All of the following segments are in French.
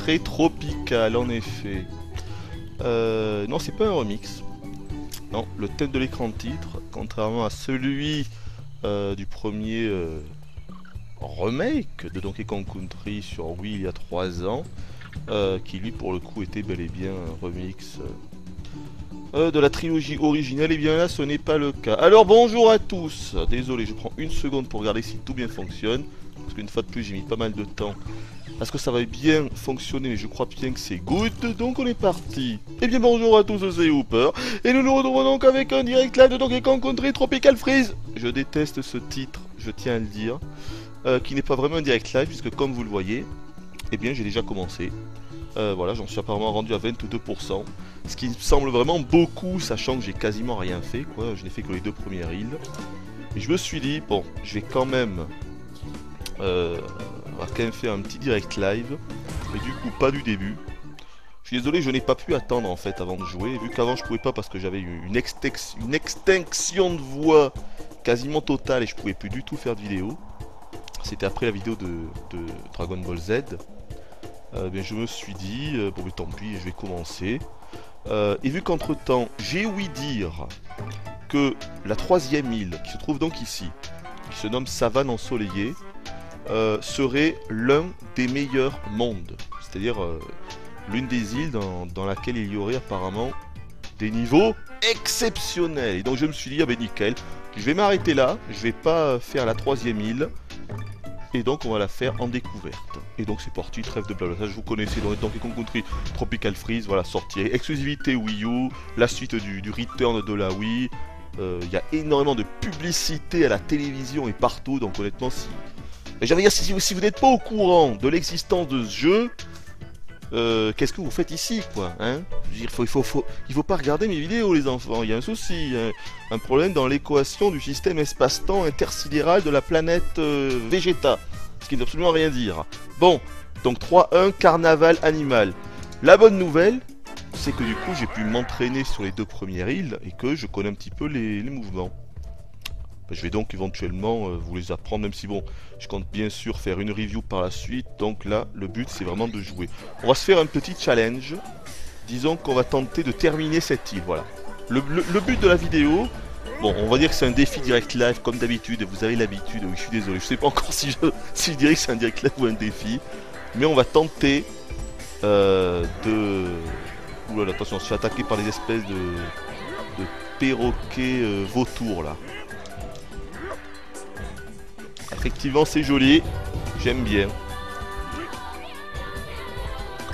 très tropical en effet. Euh, non, c'est pas un remix. Non, le thème de l'écran titre, contrairement à celui euh, du premier euh, remake de Donkey Kong Country sur Wii il y a 3 ans, qui lui pour le coup était bel et bien un remix de la trilogie originale, et bien là ce n'est pas le cas. Alors bonjour à tous, désolé je prends une seconde pour regarder si tout bien fonctionne, parce qu'une fois de plus j'ai mis pas mal de temps parce que ça va bien fonctionner, mais je crois bien que c'est good, donc on est parti. Et bien bonjour à tous, c'est Hooper, et nous nous retrouvons donc avec un direct live de Donkey Kong Country Tropical Freeze. Je déteste ce titre, je tiens à le dire, euh, qui n'est pas vraiment un direct live, puisque comme vous le voyez, eh bien j'ai déjà commencé. Euh, voilà, j'en suis apparemment rendu à 22%, ce qui me semble vraiment beaucoup, sachant que j'ai quasiment rien fait, je n'ai fait que les deux premières îles. Et je me suis dit, bon, je vais quand même... Euh, va quand même faire un petit direct live, mais du coup pas du début. Je suis désolé, je n'ai pas pu attendre en fait avant de jouer, vu qu'avant je pouvais pas parce que j'avais une, une, extinction de voix quasiment totale et je pouvais plus du tout faire de vidéo. C'était après la vidéo de, de Dragon Ball Z. Euh, ben, je me suis dit, euh, bon mais tant pis, je vais commencer. Euh, et vu qu'entre temps, j'ai ouï dire que la troisième île, qui se trouve donc ici, qui se nomme Savane Ensoleillée, euh, serait l'un des meilleurs mondes. C'est-à-dire euh, l'une des îles dans, laquelle il y aurait apparemment des niveaux exceptionnels. Et donc je me suis dit, ah ben nickel, je vais m'arrêter là, je vais pas faire la troisième île. Et donc on va la faire en découverte. Et donc c'est parti, trêve de blabla. Ça, je vous connaissez dans Donkey Kong Country Tropical Freeze, voilà, sortie exclusivité Wii U, la suite du, return de la Wii. Euh, Il y a énormément de publicité à la télévision et partout, donc honnêtement, si, et j'allais dire, si, vous n'êtes pas au courant de l'existence de ce jeu, euh, qu'est-ce que vous faites ici, quoi hein? Il, faut, faut, pas regarder mes vidéos, les enfants. Il y a un souci, hein. un problème dans l'équation du système espace-temps intersidéral de la planète euh, Vegeta. Ce qui ne absolument rien dire. Bon, donc 3-1, carnaval animal. La bonne nouvelle, c'est que du coup, j'ai pu m'entraîner sur les deux premières îles et que je connais un petit peu les mouvements. Je vais donc éventuellement euh, vous les apprendre, même si bon, je compte bien sûr faire une review par la suite. Donc là, le but c'est vraiment de jouer. On va se faire un petit challenge. Disons qu'on va tenter de terminer cette île, voilà. Le, but de la vidéo, bon, on va dire que c'est un défi direct live comme d'habitude. Vous avez l'habitude, oui, je suis désolé, je sais pas encore si je, dirais que c'est un direct live ou un défi. Mais on va tenter euh, de... Oula, attention, on se fait par les espèces de, de perroquets euh, vautours là. Effectivement, c'est joli. J'aime bien.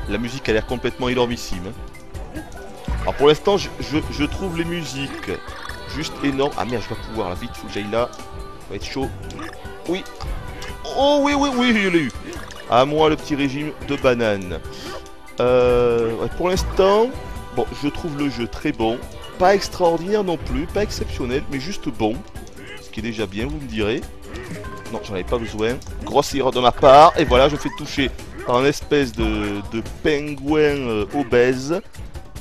La musique a l'air complètement énormissime. Alors pour l'instant, je, trouve les musiques juste énormes. Ah merde, je vais pouvoir. Là, vite, faut que j'aille là. Ça va être chaud. Oui. Oh oui, oui, oui, je l'ai eu. À moi, le petit régime de banane. Euh, pour l'instant, bon, je trouve le jeu très bon. Pas extraordinaire non plus, pas exceptionnel, mais juste bon. Ce qui est déjà bien, vous me direz. Non, j'en avais pas besoin. Grosse erreur de ma part. Et voilà, je fais toucher par un espèce de, pingouin euh, obèse.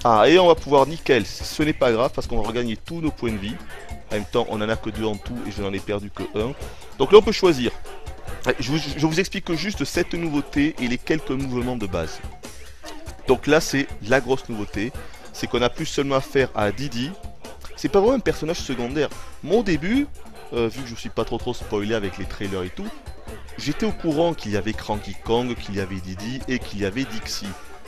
Ah, et on va pouvoir nickel. Ce n'est pas grave parce qu'on va regagner tous nos points de vie. En même temps, on en a que deux en tout et je n'en ai perdu que un. Donc là, on peut choisir. Je vous, je vous explique juste cette nouveauté et les quelques mouvements de base. Donc là, c'est la grosse nouveauté. C'est qu'on a plus seulement affaire à Didi. C'est pas vraiment un personnage secondaire. Au début, euh, vu que je suis pas trop trop spoilé avec les trailers et tout, j'étais au courant qu'il y avait Cranky Kong, qu'il y avait Didi et qu'il y avait Dixie.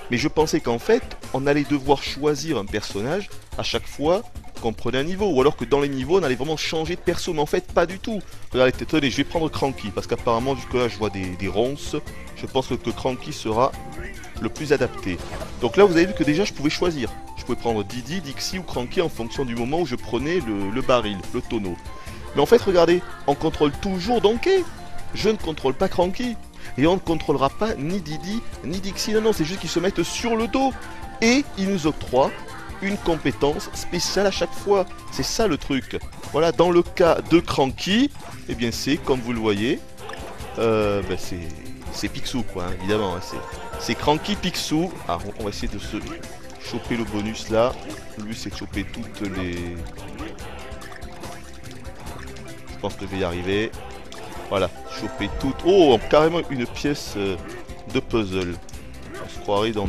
Mais je pensais qu'en fait, on allait devoir choisir un personnage à chaque fois qu'on prenait un niveau. Ou alors que dans les niveaux, on allait vraiment changer de perso. Mais en fait, pas du tout. Regardez, attendez, je vais prendre Cranky. Parce qu'apparemment, jusque là, je vois des, ronces. Je pense que Cranky sera le plus adapté. Donc là, vous avez vu que déjà, je pouvais choisir. Je pouvais prendre Didi, Dixie ou Cranky en fonction du moment où je prenais le baril, le tonneau. Mais en fait, regardez, on contrôle toujours Donkey. Je ne contrôle pas Cranky. et on ne contrôlera pas ni Didi ni Dixie. Non, non, c'est juste qu'ils se mettent sur le dos et ils nous octroient une compétence spéciale à chaque fois. C'est ça le truc. Voilà, dans le cas de Cranky, eh bien c'est, comme vous le voyez, euh, ben c'est Picsou quoi, hein, évidemment. Hein, c'est Cranky Picsou. Alors on va essayer de se choper le bonus là. Lui c'est de choper toutes les... Je pense que je vais y arriver. Voilà, choper toutes. Oh, carrément une pièce euh, de puzzle. On se croirait dans,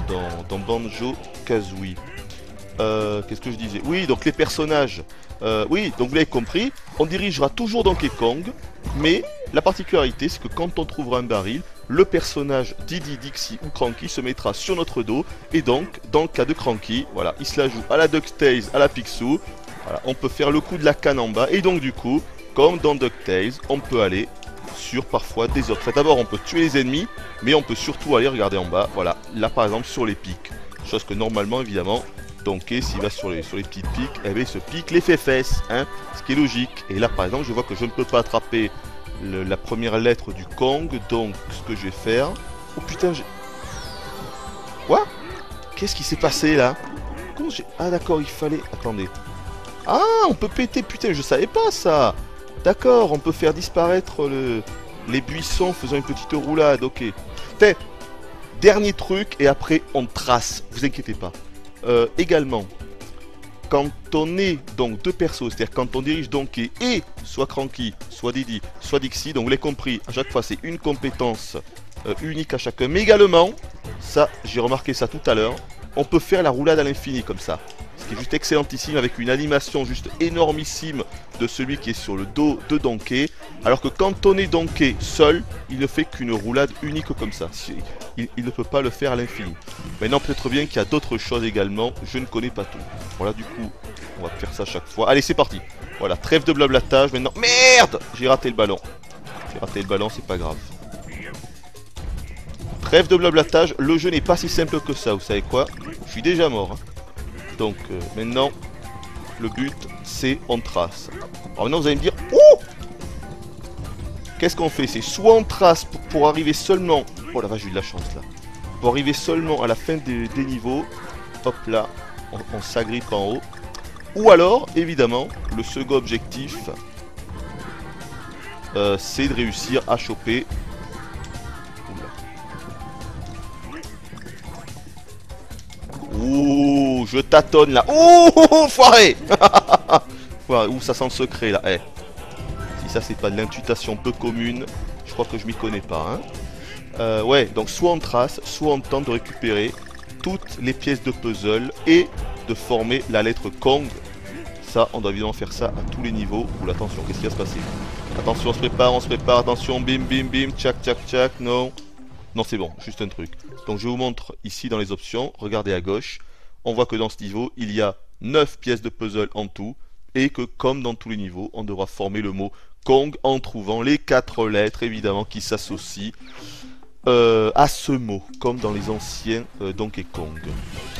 dans, Banjo Kazooie. Euh, Qu'est-ce que je disais? Oui, donc les personnages. Euh, oui, donc vous l'avez compris, on dirigera toujours Donkey Kong, mais la particularité, c'est que quand on trouvera un baril, le personnage Didi, Dixie ou Cranky se mettra sur notre dos, et donc, dans le cas de Cranky, voilà, il se la joue à la DuckTales, à la Picsou, voilà, on peut faire le coup de la canne en bas, et donc du coup, comme dans DuckTales, on peut aller sur parfois des autres. D'abord, on peut tuer les ennemis, mais on peut surtout aller regarder en bas, voilà, là par exemple sur les pics, chose que normalement, évidemment, Donkey, s'il va sur les, sur les petites pics, eh bien, il se pique les fesses, hein, ce qui est logique. Et là, par exemple, je vois que je ne peux pas attraper la première lettre du Kong, donc ce que je vais faire... Oh putain, j'ai... Quoi? Qu'est-ce qui s'est passé là? Ah d'accord, il fallait... Attendez. Ah, on peut péter, putain, je savais pas ça D'accord, on peut faire disparaître le... les buissons faisant une petite roulade, ok. Dernier truc, et après on trace, vous inquiétez pas. Euh, également, quand on est donc deux persos, c'est-à-dire quand on dirige Donkey et soit Cranky, soit Didi, soit Dixie, donc vous l'avez compris, à chaque fois c'est une compétence euh, unique à chacun, mais également, ça j'ai remarqué ça tout à l'heure, on peut faire la roulade à l'infini comme ça qui est juste excellentissime avec une animation juste énormissime de celui qui est sur le dos de Donkey. Alors que quand on est Donkey seul, il ne fait qu'une roulade unique comme ça. Il, ne peut pas le faire à l'infini. Maintenant peut-être bien qu'il y a d'autres choses également, je ne connais pas tout. Voilà du coup, on va faire ça chaque fois. Allez c'est parti Voilà, trêve de blablatage maintenant. Merde J'ai raté le ballon. J'ai raté le ballon, c'est pas grave. Trêve de blablatage, le jeu n'est pas si simple que ça, vous savez quoi? Je suis déjà mort. Hein. Donc euh, maintenant, le but, c'est on trace. Alors maintenant, vous allez me dire, oh Qu'est-ce qu'on fait? C'est soit on trace pour, arriver seulement... Oh la vache, j'ai eu de la chance là. Pour arriver seulement à la fin des, niveaux, hop là, on, s'agrippe en haut. Ou alors, évidemment, le second objectif, euh, c'est de réussir à choper Ouh, je tâtonne là. Ouh, foiré Ouh, ça sent secret là. Eh. Si ça c'est pas de l'intuition peu commune, je crois que je m'y connais pas. Hein. Euh, ouais, donc soit on trace, soit on tente de récupérer toutes les pièces de puzzle et de former la lettre Kong. Ça, on doit évidemment faire ça à tous les niveaux. Ouh, attention, qu'est-ce qui va se passer? Attention, on se prépare, on se prépare, attention, bim, bim, bim, tchac, tchac, tchac, non. Non, c'est bon, juste un truc. Donc je vous montre ici dans les options, regardez à gauche, on voit que dans ce niveau, il y a 9 pièces de puzzle en tout, et que comme dans tous les niveaux, on devra former le mot Kong en trouvant les 4 lettres évidemment qui s'associent euh, à ce mot, comme dans les anciens euh, Donkey Kong.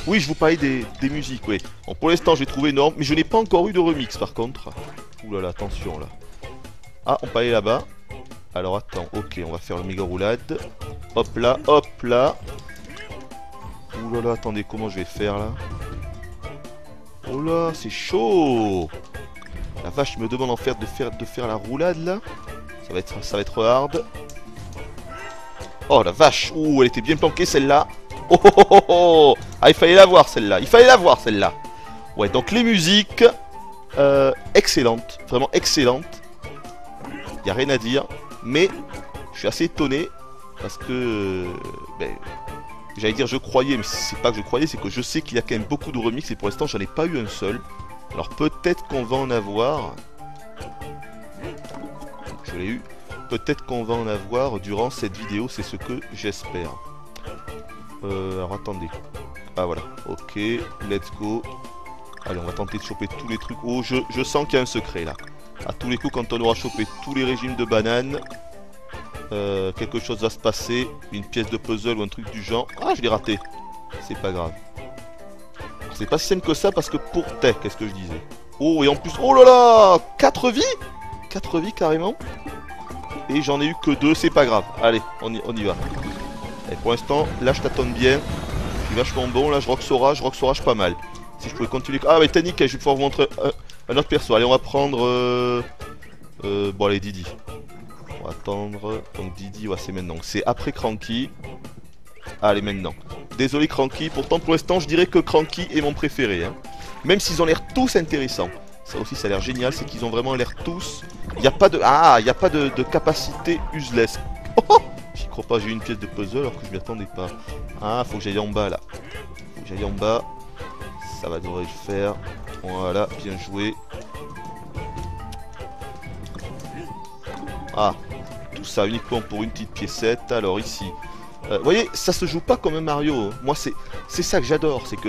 Oui, je vous parlais des, musiques, oui. pour l'instant, j'ai trouvé énorme, mais je n'ai pas encore eu de remix par contre. Ouh là là, attention là. Ah, on peut aller là-bas. Alors attends, ok, on va faire le méga roulade. Hop là, hop là. Ouh là là, attendez, comment je vais faire là Oh là, c'est chaud La vache, me demande en faire, de faire la roulade là. Ça va être, ça va être hard. Oh la vache Ouh, elle était bien planquée celle-là. Oh, oh, oh, oh, Ah, il fallait la voir celle-là. Il fallait la voir celle-là. Ouais, donc les musiques, euh, excellentes. Vraiment excellentes. Y a rien à dire. Mais je suis assez étonné parce que ben, j'allais dire je croyais, mais c'est pas que je croyais, c'est que je sais qu'il y a quand même beaucoup de remix et pour l'instant j'en ai pas eu un seul. Alors peut-être qu'on va en avoir. Je l'ai eu. Peut-être qu'on va en avoir durant cette vidéo, c'est ce que j'espère. Euh, alors attendez. Ah voilà, ok, let's go. Allez, on va tenter de choper tous les trucs. Oh, je, sens qu'il y a un secret là. À tous les coups, quand on aura chopé tous les régimes de bananes, euh, quelque chose va se passer. Une pièce de puzzle ou un truc du genre. Ah, je l'ai raté. C'est pas grave. C'est pas si simple que ça parce que pour tech, qu'est-ce que je disais? Oh, et en plus, oh là là 4 vies 4 vies carrément Et j'en ai eu que deux, c'est pas grave. Allez, on y, on y va. Et pour l'instant, là je tâtonne bien. Je suis vachement bon, là je Sora, je Sora, pas mal. Si je pouvais continuer... Ah mais t'as nickel, je vais pouvoir vous montrer euh, un autre perso. Allez, on va prendre... Euh, euh, bon allez, Didi. Attendre... Donc Didi, ouais, c'est maintenant. C'est après Cranky. Allez, maintenant. Désolé Cranky, pourtant pour l'instant je dirais que Cranky est mon préféré. Hein. Même s'ils ont l'air tous intéressants. Ça aussi ça a l'air génial, c'est qu'ils ont vraiment l'air tous... Il n'y a pas de... Ah, il n'y a pas de, capacité useless. Oh, oh J'y crois pas, j'ai une pièce de puzzle alors que je m'y attendais pas. Ah, faut que j'aille en bas là. Faut que j'aille en bas. Ça va devrait le faire. Voilà, bien joué. Ah, tout ça uniquement pour une petite piécette. Alors ici, euh, vous voyez, ça se joue pas comme un Mario. Hein. Moi, c'est ça que j'adore, c'est que,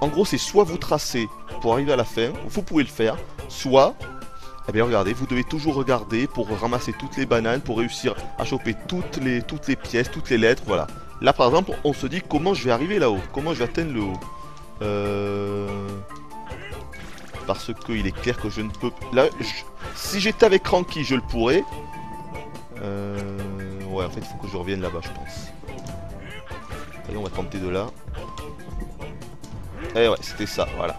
en gros, c'est soit vous tracez pour arriver à la fin, vous pouvez le faire, soit, eh bien, regardez, vous devez toujours regarder pour ramasser toutes les bananes, pour réussir à choper toutes les, toutes les pièces, toutes les lettres, voilà. Là, par exemple, on se dit comment je vais arriver là-haut, comment je vais atteindre le haut? Euh... Parce qu'il est clair que je ne peux... Là, si j'étais avec Cranky, je le pourrais. Euh... Ouais, en fait, il faut que je revienne là-bas, je pense. Allez, on va tenter de là. Eh ouais, c'était ça, voilà.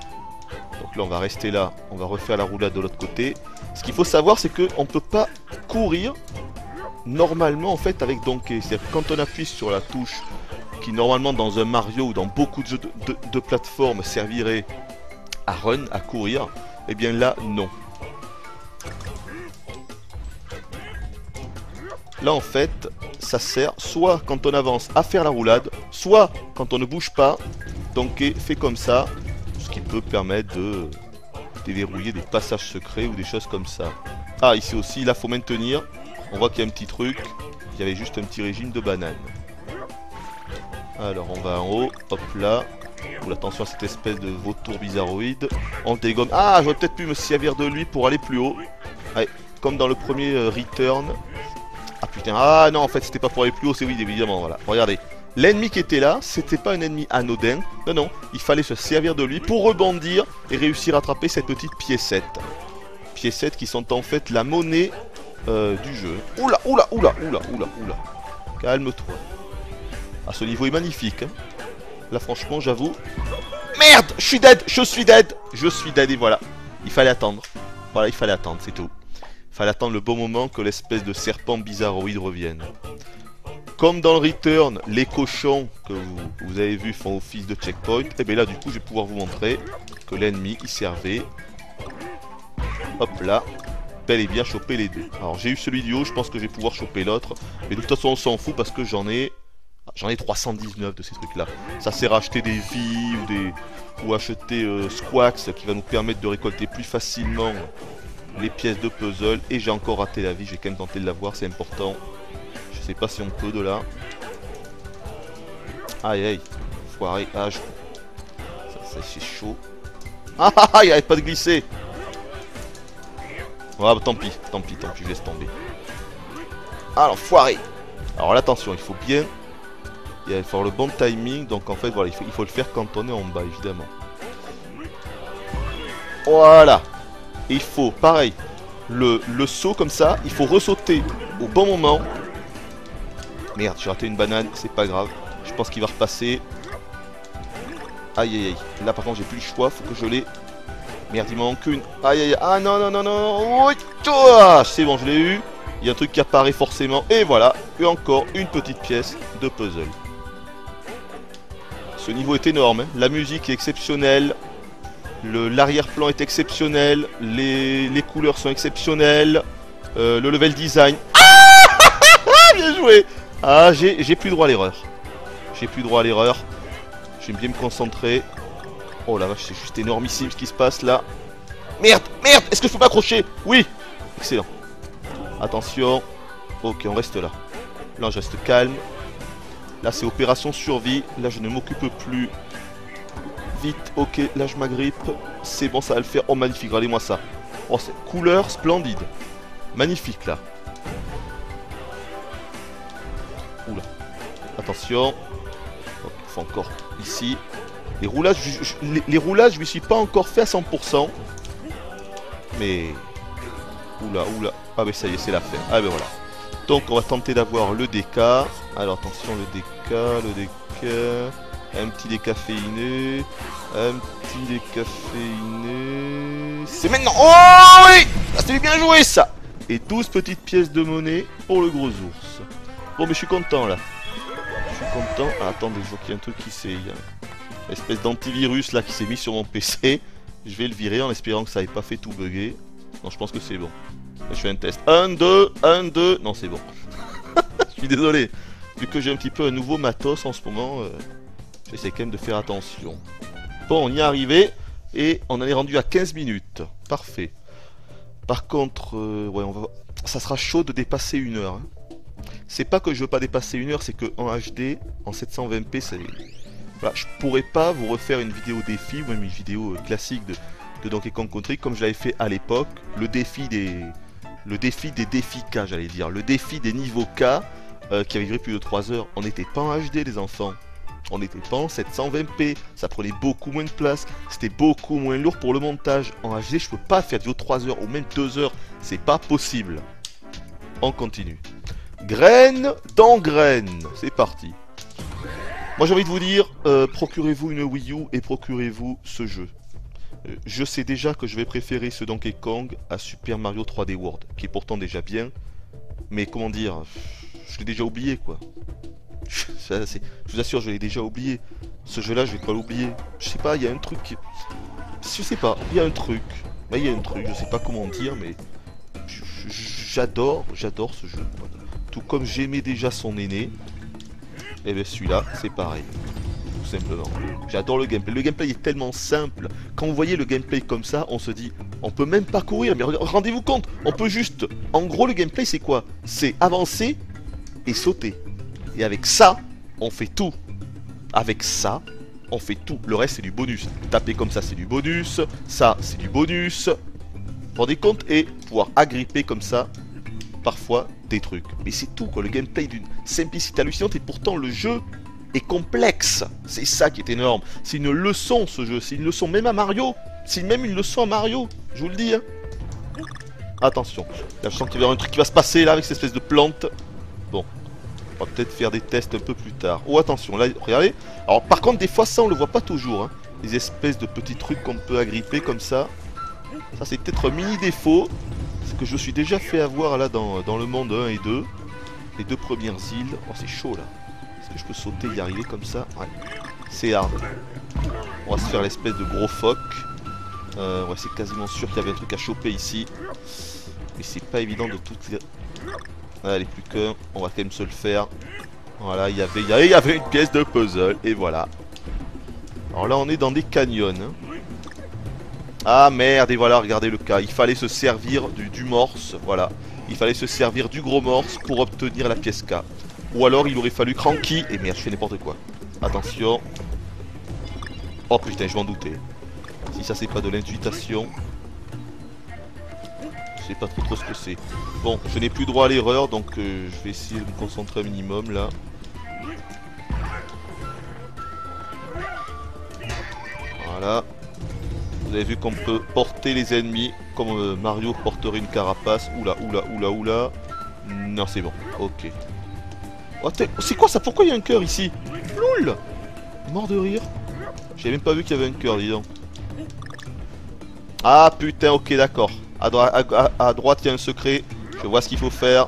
Donc là, on va rester là. On va refaire la roulade de l'autre côté. Ce qu'il faut savoir, c'est qu'on ne peut pas courir normalement, en fait, avec Donkey. C'est-à-dire quand on appuie sur la touche qui, normalement, dans un Mario ou dans beaucoup de jeux de, plateforme servirait à run, à courir, eh bien là, non. Là, en fait, ça sert soit quand on avance à faire la roulade, soit quand on ne bouge pas. Donc, fait comme ça, ce qui peut permettre de déverrouiller des passages secrets ou des choses comme ça. Ah, ici aussi, là, faut maintenir. On voit qu'il y a un petit truc. Il y avait juste un petit régime de banane. Alors, on va en haut. Hop là. Oula, attention à cette espèce de vautour bizarroïde. On dégomme. Ah, j'aurais peut-être pu me servir de lui pour aller plus haut. Allez, comme dans le premier euh, Return. Ah putain, ah non, en fait, c'était pas pour aller plus haut, c'est oui, évidemment, voilà. Regardez, l'ennemi qui était là, c'était pas un ennemi anodin. Non, non, il fallait se servir de lui pour rebondir et réussir à attraper cette petite piécette. Piécettes qui sont en fait la monnaie euh, du jeu. Oula, oula, oula, oula, oula, oula. Calme-toi. Ah, ce niveau est magnifique. Hein. Là, franchement, j'avoue. Merde, je suis dead, je suis dead, je suis dead et voilà. Il fallait attendre. Voilà, il fallait attendre, c'est tout. Fallait attendre le bon moment que l'espèce de serpent bizarroïde revienne. Comme dans le Return, les cochons que vous, avez vus font office de checkpoint, et eh bien là du coup je vais pouvoir vous montrer que l'ennemi il servait, hop là, bel et bien choper les deux. Alors j'ai eu celui du haut, je pense que je vais pouvoir choper l'autre, mais de toute façon on s'en fout parce que j'en ai J'en ai 319 de ces trucs là. Ça sert à acheter des vies ou des acheter euh, Squax qui va nous permettre de récolter plus facilement les pièces de puzzle. Et j'ai encore raté la vie, j'ai quand même tenté de la voir, c'est important. Je sais pas si on peut de là. Aïe aïe, foiré, ah Ça, c'est chaud. Ah ah ah, il arrête pas de glisser Ah bah tant pis, tant pis, tant pis, je laisse tomber. Alors, foiré Alors là, attention, il faut bien... Il faut avoir le bon timing, donc en fait, voilà, il faut le faire quand on est en bas, évidemment. Voilà il faut, pareil, le, le saut comme ça, il faut ressauter au bon moment. Merde, j'ai raté une banane, c'est pas grave. Je pense qu'il va repasser. Aïe aïe aïe. Là par contre j'ai plus le choix, faut que je l'ai. Merde, il m'en manque une. Aïe aïe aïe. Ah non non non non. C'est bon, je l'ai eu. Il y a un truc qui apparaît forcément. Et voilà, et encore une petite pièce de puzzle. Ce niveau est énorme. Hein. La musique est exceptionnelle. L'arrière-plan est exceptionnel, les, couleurs sont exceptionnelles, euh, le level design... Ah Bien joué Ah, j'ai plus droit à l'erreur. J'ai plus droit à l'erreur. J'aime bien me concentrer. Oh la vache, c'est juste énormissime ce qui se passe là. Merde Merde Est-ce que je peux m'accrocher? Oui Excellent. Attention. Ok, on reste là. Là, je reste calme. Là, c'est opération survie. Là, je ne m'occupe plus Ok, là je m'agrippe. C'est bon, ça va le faire. Oh, magnifique, regardez-moi ça. Oh, c'est couleur splendide. Magnifique, là. Oula. Attention. faut encore ici. Les roulages, je, les, roulages, je me suis pas encore fait à 100%. Mais... Oula, oula. Ah, mais ça y est, c'est la fin. Ah, ben voilà. Donc on va tenter d'avoir le DK. Alors attention le DK, le DK. Un petit décaféiné. Un petit décaféiné. C'est maintenant Oh oui ah, C'était bien joué ça Et 12 petites pièces de monnaie pour le gros ours. Bon mais je suis content là. Je suis content. Ah, attendez, je vois qu'il y a un truc qui s'est... Espèce d'antivirus là qui s'est mis sur mon PC. Je vais le virer en espérant que ça n'ait pas fait tout bugger. Non, je pense que c'est bon. Je fais un test. 1, 2, 1, 2. Non, c'est bon. je suis désolé. Vu que j'ai un petit peu un nouveau matos en ce moment, euh, j'essaie quand même de faire attention. Bon, on y est arrivé. Et on en est rendu à 15 minutes. Parfait. Par contre, euh, ouais, on va... ça sera chaud de dépasser une heure. Hein. C'est pas que je veux pas dépasser une heure, c'est que en HD, en 720p, c'est... Voilà, je pourrais pas vous refaire une vidéo défi ou même une vidéo euh, classique de, de Donkey Kong Country comme je l'avais fait à l'époque. Le défi des... Le défi des défis K, j'allais dire. Le défi des niveaux K, euh, qui avait duré plus de 3 heures. On n'était pas en HD, les enfants on était pas en 720p, ça prenait beaucoup moins de place, c'était beaucoup moins lourd pour le montage. En HD, je peux pas faire du 3 heures ou même 2 heures, c'est pas possible. On continue. Graine dans graine, c'est parti. Moi j'ai envie de vous dire, euh, procurez-vous une Wii U et procurez-vous ce jeu. Euh, je sais déjà que je vais préférer ce Donkey Kong à Super Mario 3D World, qui est pourtant déjà bien, mais comment dire, je l'ai déjà oublié quoi. Je vous assure, je l'ai déjà oublié. Ce jeu-là, je vais pas l'oublier. Je sais pas, il y a un truc. Je sais pas, il y a un truc. Bah, il y a un truc, je sais pas comment dire, mais j'adore, j'adore ce jeu. Tout comme j'aimais déjà son aîné, et eh bien celui-là, c'est pareil. Tout simplement. J'adore le gameplay. Le gameplay est tellement simple. Quand vous voyez le gameplay comme ça, on se dit, on peut même pas courir. Mais rendez-vous compte, on peut juste. En gros, le gameplay, c'est quoi? C'est avancer et sauter. Et avec ça, on fait tout. Avec ça, on fait tout. Le reste, c'est du bonus. Taper comme ça, c'est du bonus. Ça, c'est du bonus. Rendez compte Et pouvoir agripper comme ça, parfois, des trucs. Mais c'est tout, quoi. Le gameplay d'une simplicité hallucinante. Et pourtant, le jeu est complexe. C'est ça qui est énorme. C'est une leçon, ce jeu. C'est une leçon même à Mario. C'est même une leçon à Mario. Je vous le dis, hein. Attention. Je sens qu'il y a un truc qui va se passer, là, avec cette espèce de plante. Bon, on va peut-être faire des tests un peu plus tard. Oh attention, là, regardez. Alors par contre, des fois ça on le voit pas toujours. Hein. Des espèces de petits trucs qu'on peut agripper comme ça. Ça c'est peut-être un mini défaut. Ce que je suis déjà fait avoir là dans, le monde 1 et 2. Les deux premières îles. Oh c'est chaud là. Est-ce que je peux sauter et y arriver comme ça? Ouais. C'est hard. On va se faire l'espèce de gros phoque. Euh, ouais, c'est quasiment sûr qu'il y avait un truc à choper ici. Mais c'est pas évident de toutes les... Allez, plus qu'un. On va quand même se le faire. Voilà, il y avait, une pièce de puzzle. Et voilà. Alors là, on est dans des canyons. Hein. Ah merde, et voilà, regardez le cas. Il fallait se servir du, du morse. Voilà. Il fallait se servir du gros morse pour obtenir la pièce K. Ou alors, il aurait fallu cranky. Et merde, je fais n'importe quoi. Attention. Oh putain, je m'en doutais. Si ça, c'est pas de l'intuitation. Je sais pas trop, trop ce que c'est. Bon, je n'ai plus droit à l'erreur, donc euh, je vais essayer de me concentrer un minimum là. Voilà. Vous avez vu qu'on peut porter les ennemis comme euh, Mario porterait une carapace. Oula, oula, oula, oula. Non, c'est bon. Ok. Oh, c'est quoi ça? Pourquoi il y a un cœur ici? Loul Mort de rire. J'ai même pas vu qu'il y avait un cœur, dis donc. Ah putain, ok, d'accord. À, droite, il y a un secret. Je vois ce qu'il faut faire.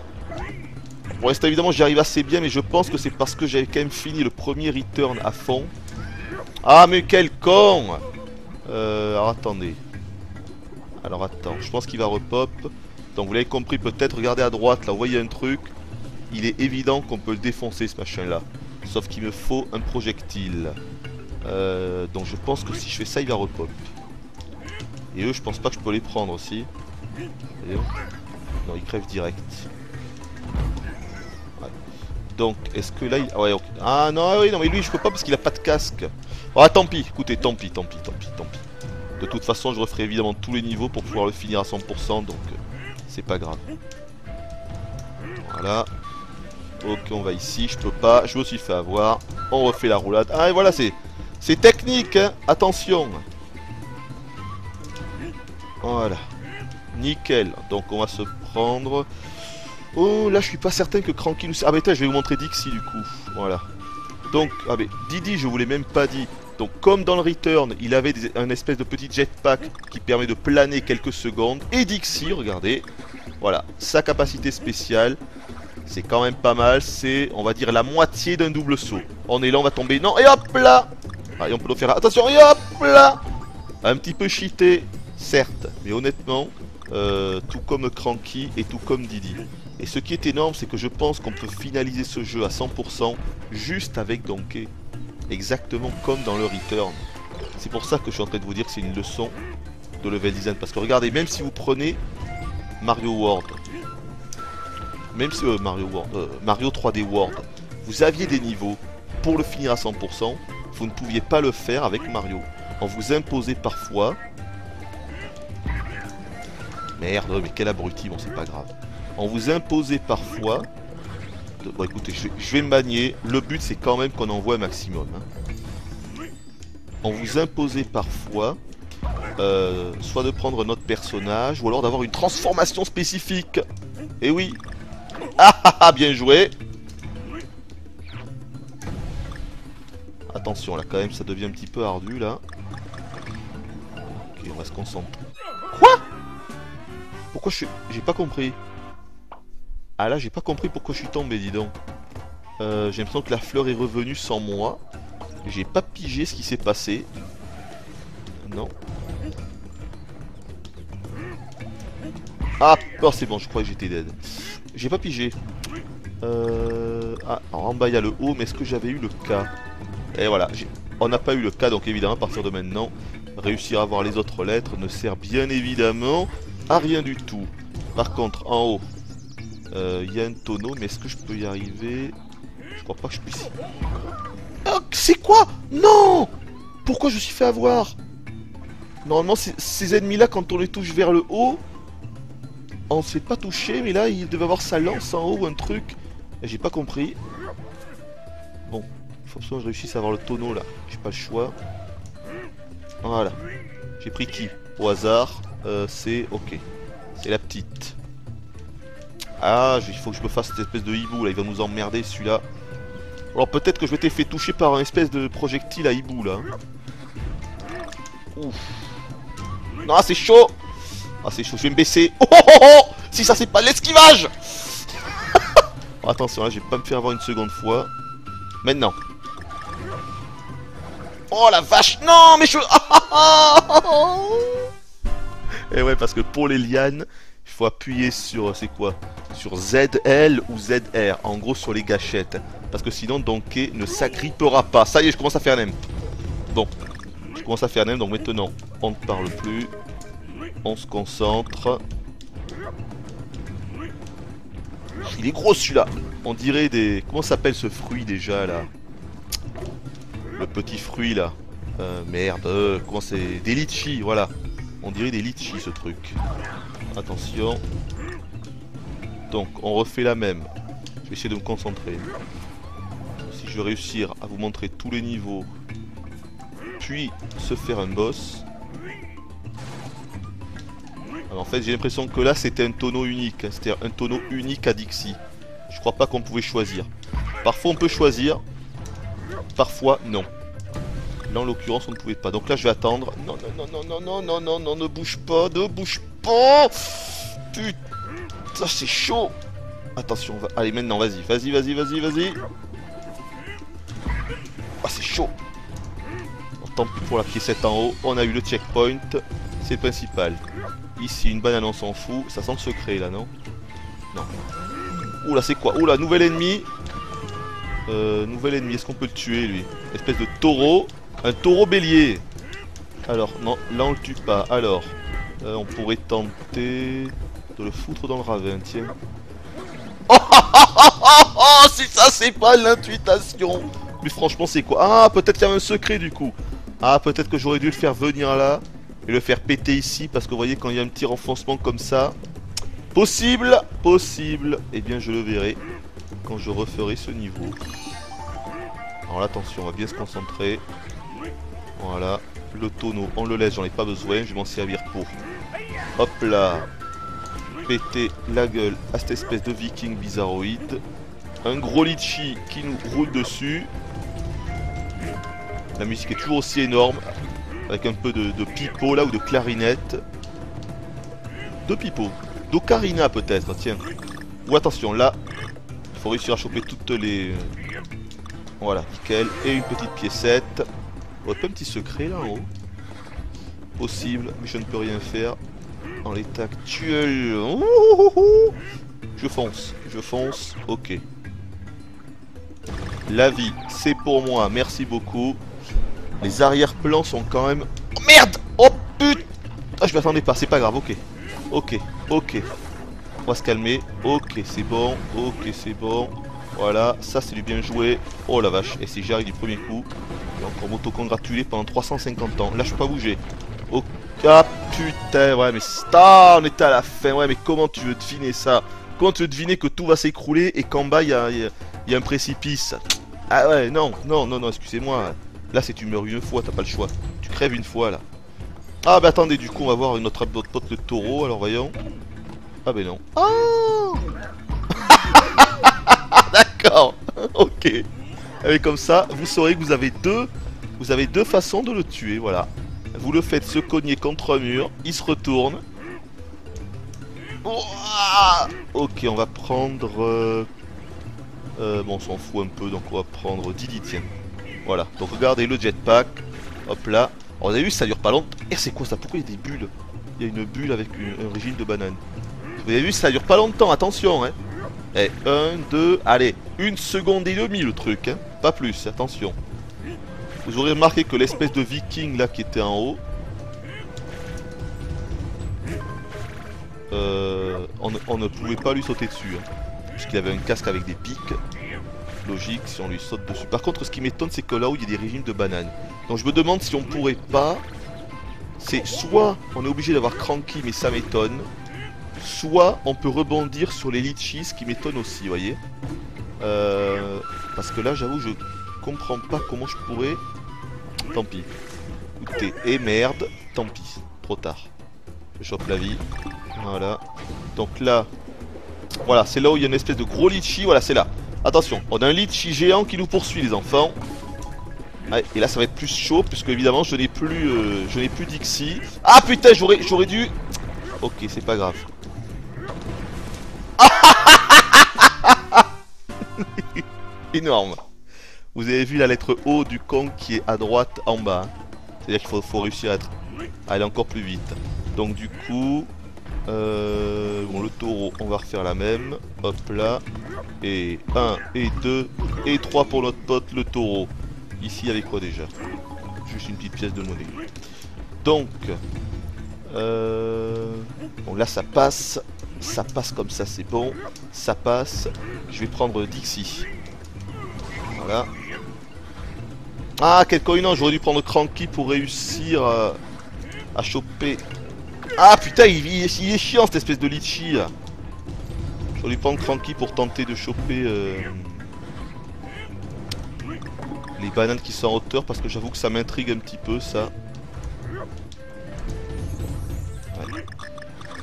Pour l'instant, évidemment, j'y arrive assez bien, mais je pense que c'est parce que j'avais quand même fini le premier return à fond. Ah, mais quel con euh, Alors, attendez. Alors, attends. Je pense qu'il va repop. Donc, vous l'avez compris peut-être. Regardez à droite, là, vous voyez un truc. Il est évident qu'on peut le défoncer, ce machin-là. Sauf qu'il me faut un projectile. Euh, donc, je pense que si je fais ça, il va repop. Et eux, je pense pas que je peux les prendre aussi. Non, il crève direct. Donc, est-ce que là, il... Ah, ouais, ah non, ah oui, non, mais lui, je peux pas parce qu'il a pas de casque. Ah, tant pis, écoutez, tant pis, tant pis, tant pis, tant pis. De toute façon, je referai évidemment tous les niveaux pour pouvoir le finir à 100%, donc euh, c'est pas grave. Voilà. Ok, on va ici, je peux pas, je me suis fait avoir. On refait la roulade. Ah, et voilà, c'est c'est technique, hein attention. Voilà. Nickel. Donc on va se prendre... Oh, là, je suis pas certain que Cranky nous... Ah, bah, je vais vous montrer Dixie, du coup. Voilà. Donc, ah, mais Didi, je vous l'ai même pas dit. Donc, comme dans le Return, il avait un espèce de petit jetpack qui permet de planer quelques secondes. Et Dixie, regardez. Voilà, sa capacité spéciale. C'est quand même pas mal. C'est, on va dire, la moitié d'un double saut. On est là, on va tomber. Non, et hop là on peut le faire. Attention, et hop là Un petit peu cheaté, certes. Mais honnêtement, euh, tout comme Cranky et tout comme Didi. Et ce qui est énorme, c'est que je pense qu'on peut finaliser ce jeu à 100% juste avec Donkey. Exactement comme dans le Return. C'est pour ça que je suis en train de vous dire que c'est une leçon de level design. Parce que regardez, même si vous prenez Mario World, même si euh, Mario euh, Mario 3D World, vous aviez des niveaux pour le finir à 100%, vous ne pouviez pas le faire avec Mario. On vous imposait parfois Merde, mais quel abruti, bon c'est pas grave. On vous imposait parfois... Bon écoutez, je vais, me manier. Le but c'est quand même qu'on envoie un maximum. Hein. On vous imposait parfois... Euh, soit de prendre notre personnage, ou alors d'avoir une transformation spécifique. Eh oui Ah ah ah, bien joué Attention, là quand même ça devient un petit peu ardu là. Ok, on va se concentrer. Quoi? Pourquoi je suis... J'ai pas compris. Ah là, j'ai pas compris pourquoi je suis tombé, dis donc. Euh, j'ai l'impression que la fleur est revenue sans moi. J'ai pas pigé ce qui s'est passé. Non. Ah, oh, c'est bon, je crois que j'étais dead. J'ai pas pigé. Euh... Ah, en bas il y a le haut, mais est-ce que j'avais eu le cas Et voilà, on n'a pas eu le cas, donc évidemment, à partir de maintenant, réussir à voir les autres lettres ne sert bien évidemment ah, rien du tout. Par contre, en haut, il euh, y a un tonneau, mais est-ce que je peux y arriver? Je crois pas que je puisse. Oh, c'est quoi? Non Pourquoi je suis fait avoir? Normalement, ces ennemis-là, quand on les touche vers le haut, on se fait pas toucher, mais là, il devait avoir sa lance en haut ou un truc. J'ai pas compris. Bon, il faut que je réussisse à avoir le tonneau, là. J'ai pas le choix. Voilà. J'ai pris qui? Au hasard. Euh, c'est ok. C'est la petite. Ah, il faut que je me fasse cette espèce de hibou là, il va nous emmerder celui-là. Alors peut-être que je m'étais fait toucher par un espèce de projectile à hibou là. Ouf. Non, c'est chaud Ah, c'est chaud, je vais me baisser. Oh, oh, oh, oh Si ça c'est pas l'esquivage Attention, là, je vais pas me faire avoir une seconde fois. Maintenant. Oh la vache Non, mes cheveux Et ouais, parce que pour les lianes, il faut appuyer sur, c'est quoi Sur ZL ou ZR, en gros sur les gâchettes. Parce que sinon Donkey ne s'agrippera pas. Ça y est, je commence à faire nem. Bon, je commence à faire nem, donc maintenant, on ne parle plus. On se concentre. Il est gros celui-là On dirait des... Comment s'appelle ce fruit déjà là? Le petit fruit là. Euh, merde, euh, comment c'est? Des litchis, voilà. On dirait des litchis ce truc. Attention. Donc on refait la même. Je vais essayer de me concentrer. Si je veux réussir à vous montrer tous les niveaux, puis se faire un boss. En fait j'ai l'impression que là c'était un tonneau unique. Hein. C'était un tonneau unique à Dixie. Je crois pas qu'on pouvait choisir. Parfois on peut choisir. Parfois non en l'occurrence, on ne pouvait pas. Donc là, je vais attendre. Non, non, non, non, non, non, non, non, ne bouge pas, ne bouge pas. Putain, c'est chaud. Attention, va... allez, maintenant, vas-y, vas-y, vas-y, vas-y, vas-y. Ah, c'est chaud. Tant pis pour la piécette en haut, on a eu le checkpoint, c'est principal. Ici, une banane, on s'en fout. Ça sent le secret, là, non? Non. Oula, c'est quoi? Oula, nouvel ennemi. Euh, nouvel ennemi, est-ce qu'on peut le tuer lui? Espèce de taureau un taureau bélier. Alors, non, là on le tue pas. Alors, euh, on pourrait tenter de le foutre dans le ravin, tiens. Oh, oh, si ça c'est pas l'intuitation Mais franchement c'est quoi? Ah peut-être qu'il y a un secret du coup Ah peut-être que j'aurais dû le faire venir là Et le faire péter ici Parce que vous voyez quand il y a un petit renfoncement comme ça Possible Possible Eh bien je le verrai Quand je referai ce niveau Alors là attention on va bien se concentrer voilà. Le tonneau, on le laisse, j'en ai pas besoin. Je vais m'en servir pour... Hop là péter la gueule à cette espèce de viking bizarroïde. Un gros litchi qui nous roule dessus. La musique est toujours aussi énorme. Avec un peu de, pipeau là ou de clarinette. De pipeau. D'ocarina peut-être, tiens. Ou attention, là, il faut réussir à choper toutes les... Voilà, nickel. Et une petite piécette. Oh, pas un petit secret là en haut Possible, mais je ne peux rien faire en l'état actuel. Je fonce, je fonce, ok. La vie, c'est pour moi, merci beaucoup. Les arrière-plans sont quand même... Oh merde Oh putain Ah je m'attendais pas, c'est pas grave, ok. Ok, ok. On va se calmer. Ok, c'est bon, ok, c'est bon. Voilà, ça c'est du bien joué. Oh la vache, et si j'arrive du premier coup, encore m'auto-congratuler pendant 350 ans. Là je peux pas bouger. Oh, ah putain, ouais mais stop, on était à la fin. Ouais mais comment tu veux deviner ça? Comment tu veux deviner que tout va s'écrouler et qu'en bas il y a, y a un précipice? Ah ouais, non, non, non, non, excusez-moi. Là c'est tu meurs une fois, t'as pas le choix. Tu crèves une fois là. Ah bah attendez, du coup on va voir notre, notre pote le taureau, alors voyons. Ah ben non. Oh Ok. Et comme ça, vous saurez que vous avez deux, vous avez deux façons de le tuer, voilà. Vous le faites se cogner contre un mur, il se retourne. ok, on va prendre... Euh, euh, bon, on s'en fout un peu, donc on va prendre Didi, tiens. Voilà, donc regardez le jetpack. Hop là. On a vu, ça dure pas longtemps. Et c'est quoi ça? Pourquoi il y a des bulles? Il y a une bulle avec un régime de banane. Vous avez vu, ça dure pas longtemps, attention, hein. Et eh, un, deux, allez, une seconde et demie le truc, hein. Pas plus, attention. Vous aurez remarqué que l'espèce de viking là qui était en haut, euh, on, ne pouvait pas lui sauter dessus. Hein, Puisqu'il avait un casque avec des pics. Logique si on lui saute dessus. Par contre, ce qui m'étonne, c'est que là où il y a des régimes de bananes. Donc je me demande si on pourrait pas. C'est soit on est obligé d'avoir cranky, mais ça m'étonne. Soit on peut rebondir sur les litchis, ce qui m'étonne aussi, vous voyez. Euh, parce que là, j'avoue, je comprends pas comment je pourrais Tant pis. Écoutez, et merde, tant pis. Trop tard. Je chope la vie. Voilà. Donc là, voilà, c'est là où il y a une espèce de gros litchi. Voilà, c'est là. Attention, on a un litchi géant qui nous poursuit, les enfants. et là, ça va être plus chaud, puisque évidemment, je n'ai plus, euh, je n'ai plus Dixie. Ah putain, j'aurais, j'aurais dû. Ok, c'est pas grave. Énorme. Vous avez vu la lettre O du con qui est à droite en bas. C'est-à-dire qu'il faut, réussir à, aller encore plus vite. Donc du coup, euh, bon le taureau, on va refaire la même. Hop là. Et 1, et 2, et 3 pour notre pote le taureau. Ici avec quoi déjà? Juste une petite pièce de monnaie. Donc, euh, bon là ça passe. Ça passe comme ça, c'est bon. Ça passe. Je vais prendre Dixie. Voilà. Ah, quel coïnant, j'aurais dû prendre Cranky pour réussir euh, à choper... Ah putain, il, est chiant cette espèce de litchi. J'aurais dû prendre Cranky pour tenter de choper... Euh, les bananes qui sont en hauteur parce que j'avoue que ça m'intrigue un petit peu ça.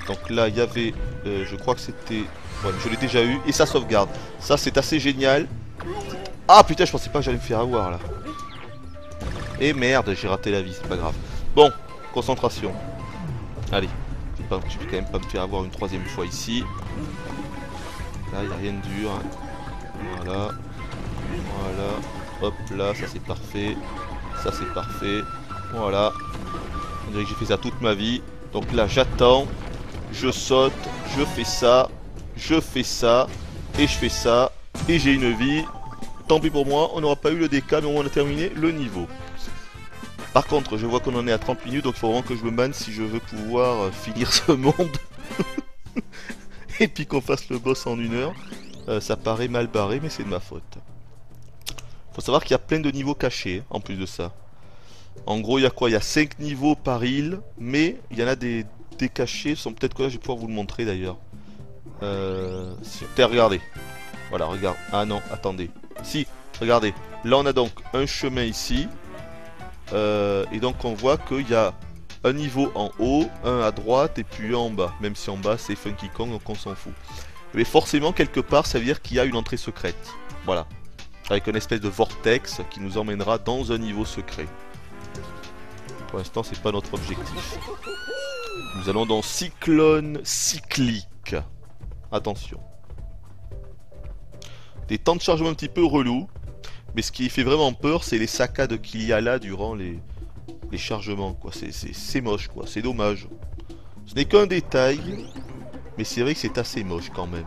Donc là, il y avait... Euh, je crois que c'était... Je l'ai déjà eu. Et ça sauvegarde. Ça, c'est assez génial. Ah putain, je pensais pas que j'allais me faire avoir là. Et merde, j'ai raté la vie, c'est pas grave. Bon, concentration. Allez, tu peux, quand même pas me faire avoir une troisième fois ici. Là, il a rien de dur. Hein. Voilà. Voilà. Hop là, ça c'est parfait. Ça c'est parfait. Voilà. On dirait que j'ai fait ça toute ma vie. Donc là, j'attends. Je saute. Je fais ça. Je fais ça. Et je fais ça. Et j'ai une vie. Tant pis pour moi, on n'aura pas eu le DK, mais on a terminé le niveau. Par contre, je vois qu'on en est à 30 minutes, donc il faut vraiment que je me manne si je veux pouvoir euh, finir ce monde. Et puis qu'on fasse le boss en une heure. Euh, ça paraît mal barré, mais c'est de ma faute. Faut savoir qu'il y a plein de niveaux cachés, en plus de ça. En gros, il y a quoi? Il y a 5 niveaux par île, mais il y en a des, des cachés. Sont peut-être là, je vais pouvoir vous le montrer d'ailleurs. Euh, regardez. Voilà, regarde. Ah non, attendez. Si, regardez. Là, on a donc un chemin ici. Euh, et donc on voit qu'il y a un niveau en haut, un à droite et puis un en bas. Même si en bas c'est Funky Kong donc on s'en fout. Mais forcément quelque part ça veut dire qu'il y a une entrée secrète. Voilà. Avec une espèce de vortex qui nous emmènera dans un niveau secret. Pour l'instant c'est pas notre objectif. Nous allons dans Cyclone Cyclique. Attention. Des temps de chargement un petit peu relous. Mais ce qui fait vraiment peur, c'est les saccades qu'il y a là durant les, chargements. quoi. C'est moche, quoi. C'est dommage. Ce n'est qu'un détail. Mais c'est vrai que c'est assez moche quand même.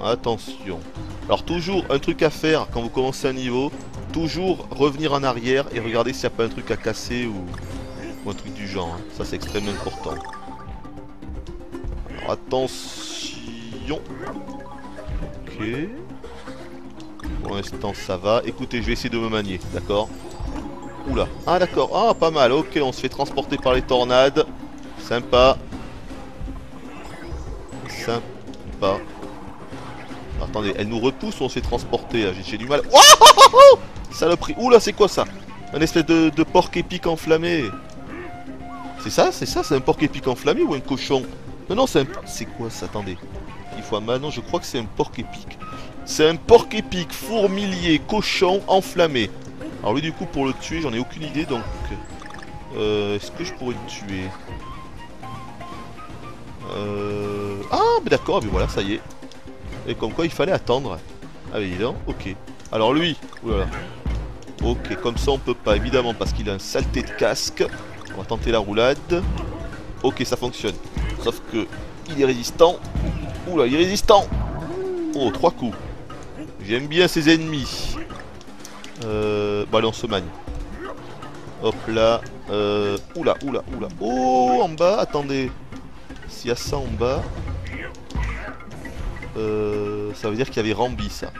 Attention. Alors toujours un truc à faire quand vous commencez un niveau. Toujours revenir en arrière et regarder s'il n'y a pas un truc à casser ou, un truc du genre. Hein. Ça c'est extrêmement important. Alors, attention. Ok. Pour l'instant ça va. Écoutez, je vais essayer de me manier, d'accord? Oula. Ah d'accord. Ah pas mal. Ok, on se fait transporter par les tornades. Sympa. Sympa. Attendez, elle nous repousse ou on se fait transporter J'ai du mal. Oh Saloperie. Oula, c'est quoi ça? Un espèce de, de porc épique enflammé. C'est ça? C'est ça? C'est un porc épique enflammé ou un cochon? Non, non, c'est un... C'est quoi ça? Attendez. Non, je crois que c'est un porc épique. C'est un porc épique, fourmilier, cochon, enflammé. Alors lui du coup pour le tuer j'en ai aucune idée donc... Euh, Est-ce que je pourrais le tuer? Euh... Ah mais d'accord, mais voilà ça y est. Et comme quoi il fallait attendre. Ah mais évidemment, ok. Alors lui, oulala. Ok, comme ça on peut pas évidemment parce qu'il a un saleté de casque. On va tenter la roulade. Ok ça fonctionne. Sauf que il est résistant. Oula il est résistant. Oh trois coups. J'aime bien ses ennemis. Euh, bah allez, on se manie. Hop là. Euh, oula, oula, oula. Oh, en bas, attendez. S'il y a ça en bas, euh, ça veut dire qu'il y avait Rambi, ça.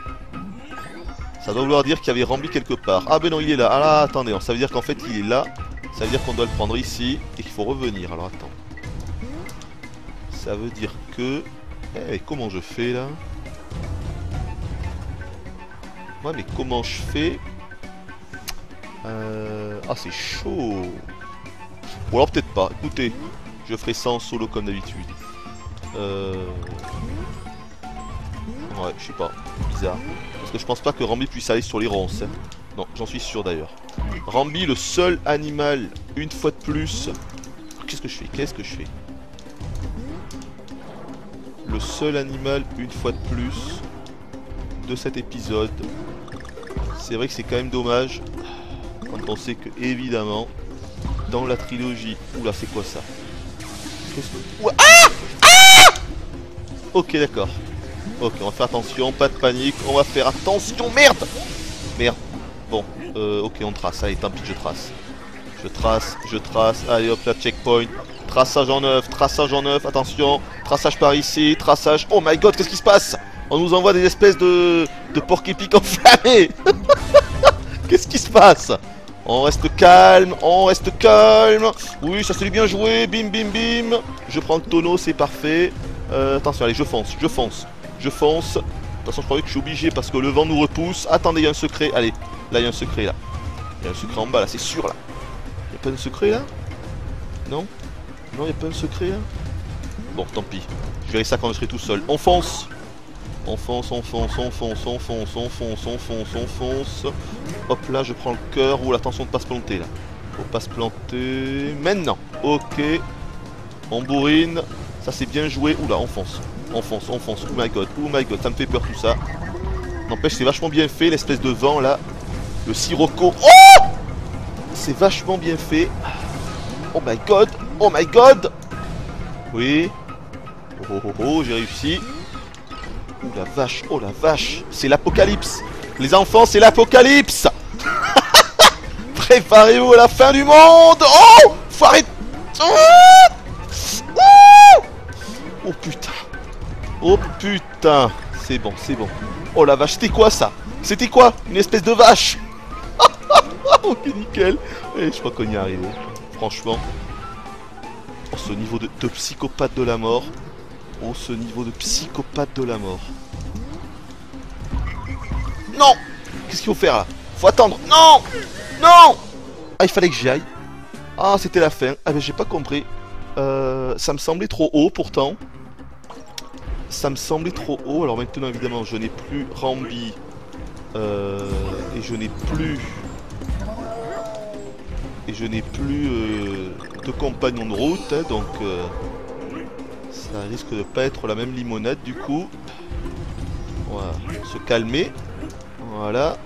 Ça doit vouloir dire qu'il y avait Rambi quelque part. Ah ben non, il est là. Ah là, attendez, ça veut dire qu'en fait, il est là. Ça veut dire qu'on doit le prendre ici et qu'il faut revenir. Alors attends. Ça veut dire que... Eh, comment je fais là Ouais, mais comment je fais euh... Ah, c'est chaud. Ou alors peut-être pas. Écoutez, je ferai ça en solo comme d'habitude. Euh... Ouais, je sais pas. Bizarre. Parce que je pense pas que Rambi puisse aller sur les ronces. Hein. Non, j'en suis sûr d'ailleurs. Rambi, le seul animal, une fois de plus... Qu'est-ce que je fais? Qu'est-ce que je fais? Le seul animal, une fois de plus, de cet épisode, c'est vrai que c'est quand même dommage quand on sait que évidemment dans la trilogie. Oula c'est quoi ça? Qu'est-ce que. Ah Ah Ok d'accord. Ok on va faire attention, pas de panique, on va faire attention, merde Merde. Bon, euh, ok on trace, allez tant pis je trace. Je trace, je trace, allez hop là checkpoint. Traçage en neuf, traçage en neuf, attention, traçage par ici, traçage. Oh my god, qu'est-ce qui se passe? On nous envoie des espèces de, de porc épic enflammés Qu'est-ce qui se passe? On reste calme, on reste calme. Oui, ça c'est bien joué. Bim, bim, bim. Je prends le tonneau, c'est parfait. Euh, attention, allez, je fonce, je fonce, je fonce. Attention, je croyais que je suis obligé parce que le vent nous repousse. Attendez, il y a un secret. Allez, là, il y a un secret, là. Il y a un secret en bas, là, c'est sûr, là. Il n'y a pas de secret, là? Non? Non, il n'y a pas un secret, là Bon, tant pis. Je verrai ça quand je serai tout seul. On fonce on fonce, on fonce, on fonce, on fonce, on fonce, on fonce, on fonce. Hop là, je prends le cœur. Ou attention de pas se planter là. Faut pas se planter. Maintenant. Ok. On bourrine. Ça c'est bien joué. Oula, on fonce. On fonce, on fonce. Oh my god, oh my god, ça me fait peur tout ça. N'empêche, c'est vachement bien fait, l'espèce de vent là. Le sirocco. Oh C'est vachement bien fait. Oh my god, oh my god Oui. Oh oh oh, oh j'ai réussi. Oh la vache, oh la vache, c'est l'apocalypse. Les enfants, c'est l'apocalypse. Préparez-vous à la fin du monde. Oh Faut arrêter. Oh putain. Oh putain. C'est bon, c'est bon. Oh la vache, c'était quoi ça? C'était quoi? Une espèce de vache Ok, nickel. Et je crois qu'on y est arrivé. Franchement. Ce niveau de, psychopathe de la mort. Oh, ce niveau de psychopathe de la mort. Non Qu'est-ce qu'il faut faire là? Faut attendre. Non Non Ah, il fallait que j'y aille. Ah, c'était la fin. Ah, ben j'ai pas compris. Euh, ça me semblait trop haut pourtant. Ça me semblait trop haut. Alors maintenant, évidemment, je n'ai plus Rambi. Euh, et je n'ai plus... Et je n'ai plus euh, de compagnon de route. hein, donc, euh, ça risque de pas être la même limonade du coup. Voilà. Se calmer. Voilà.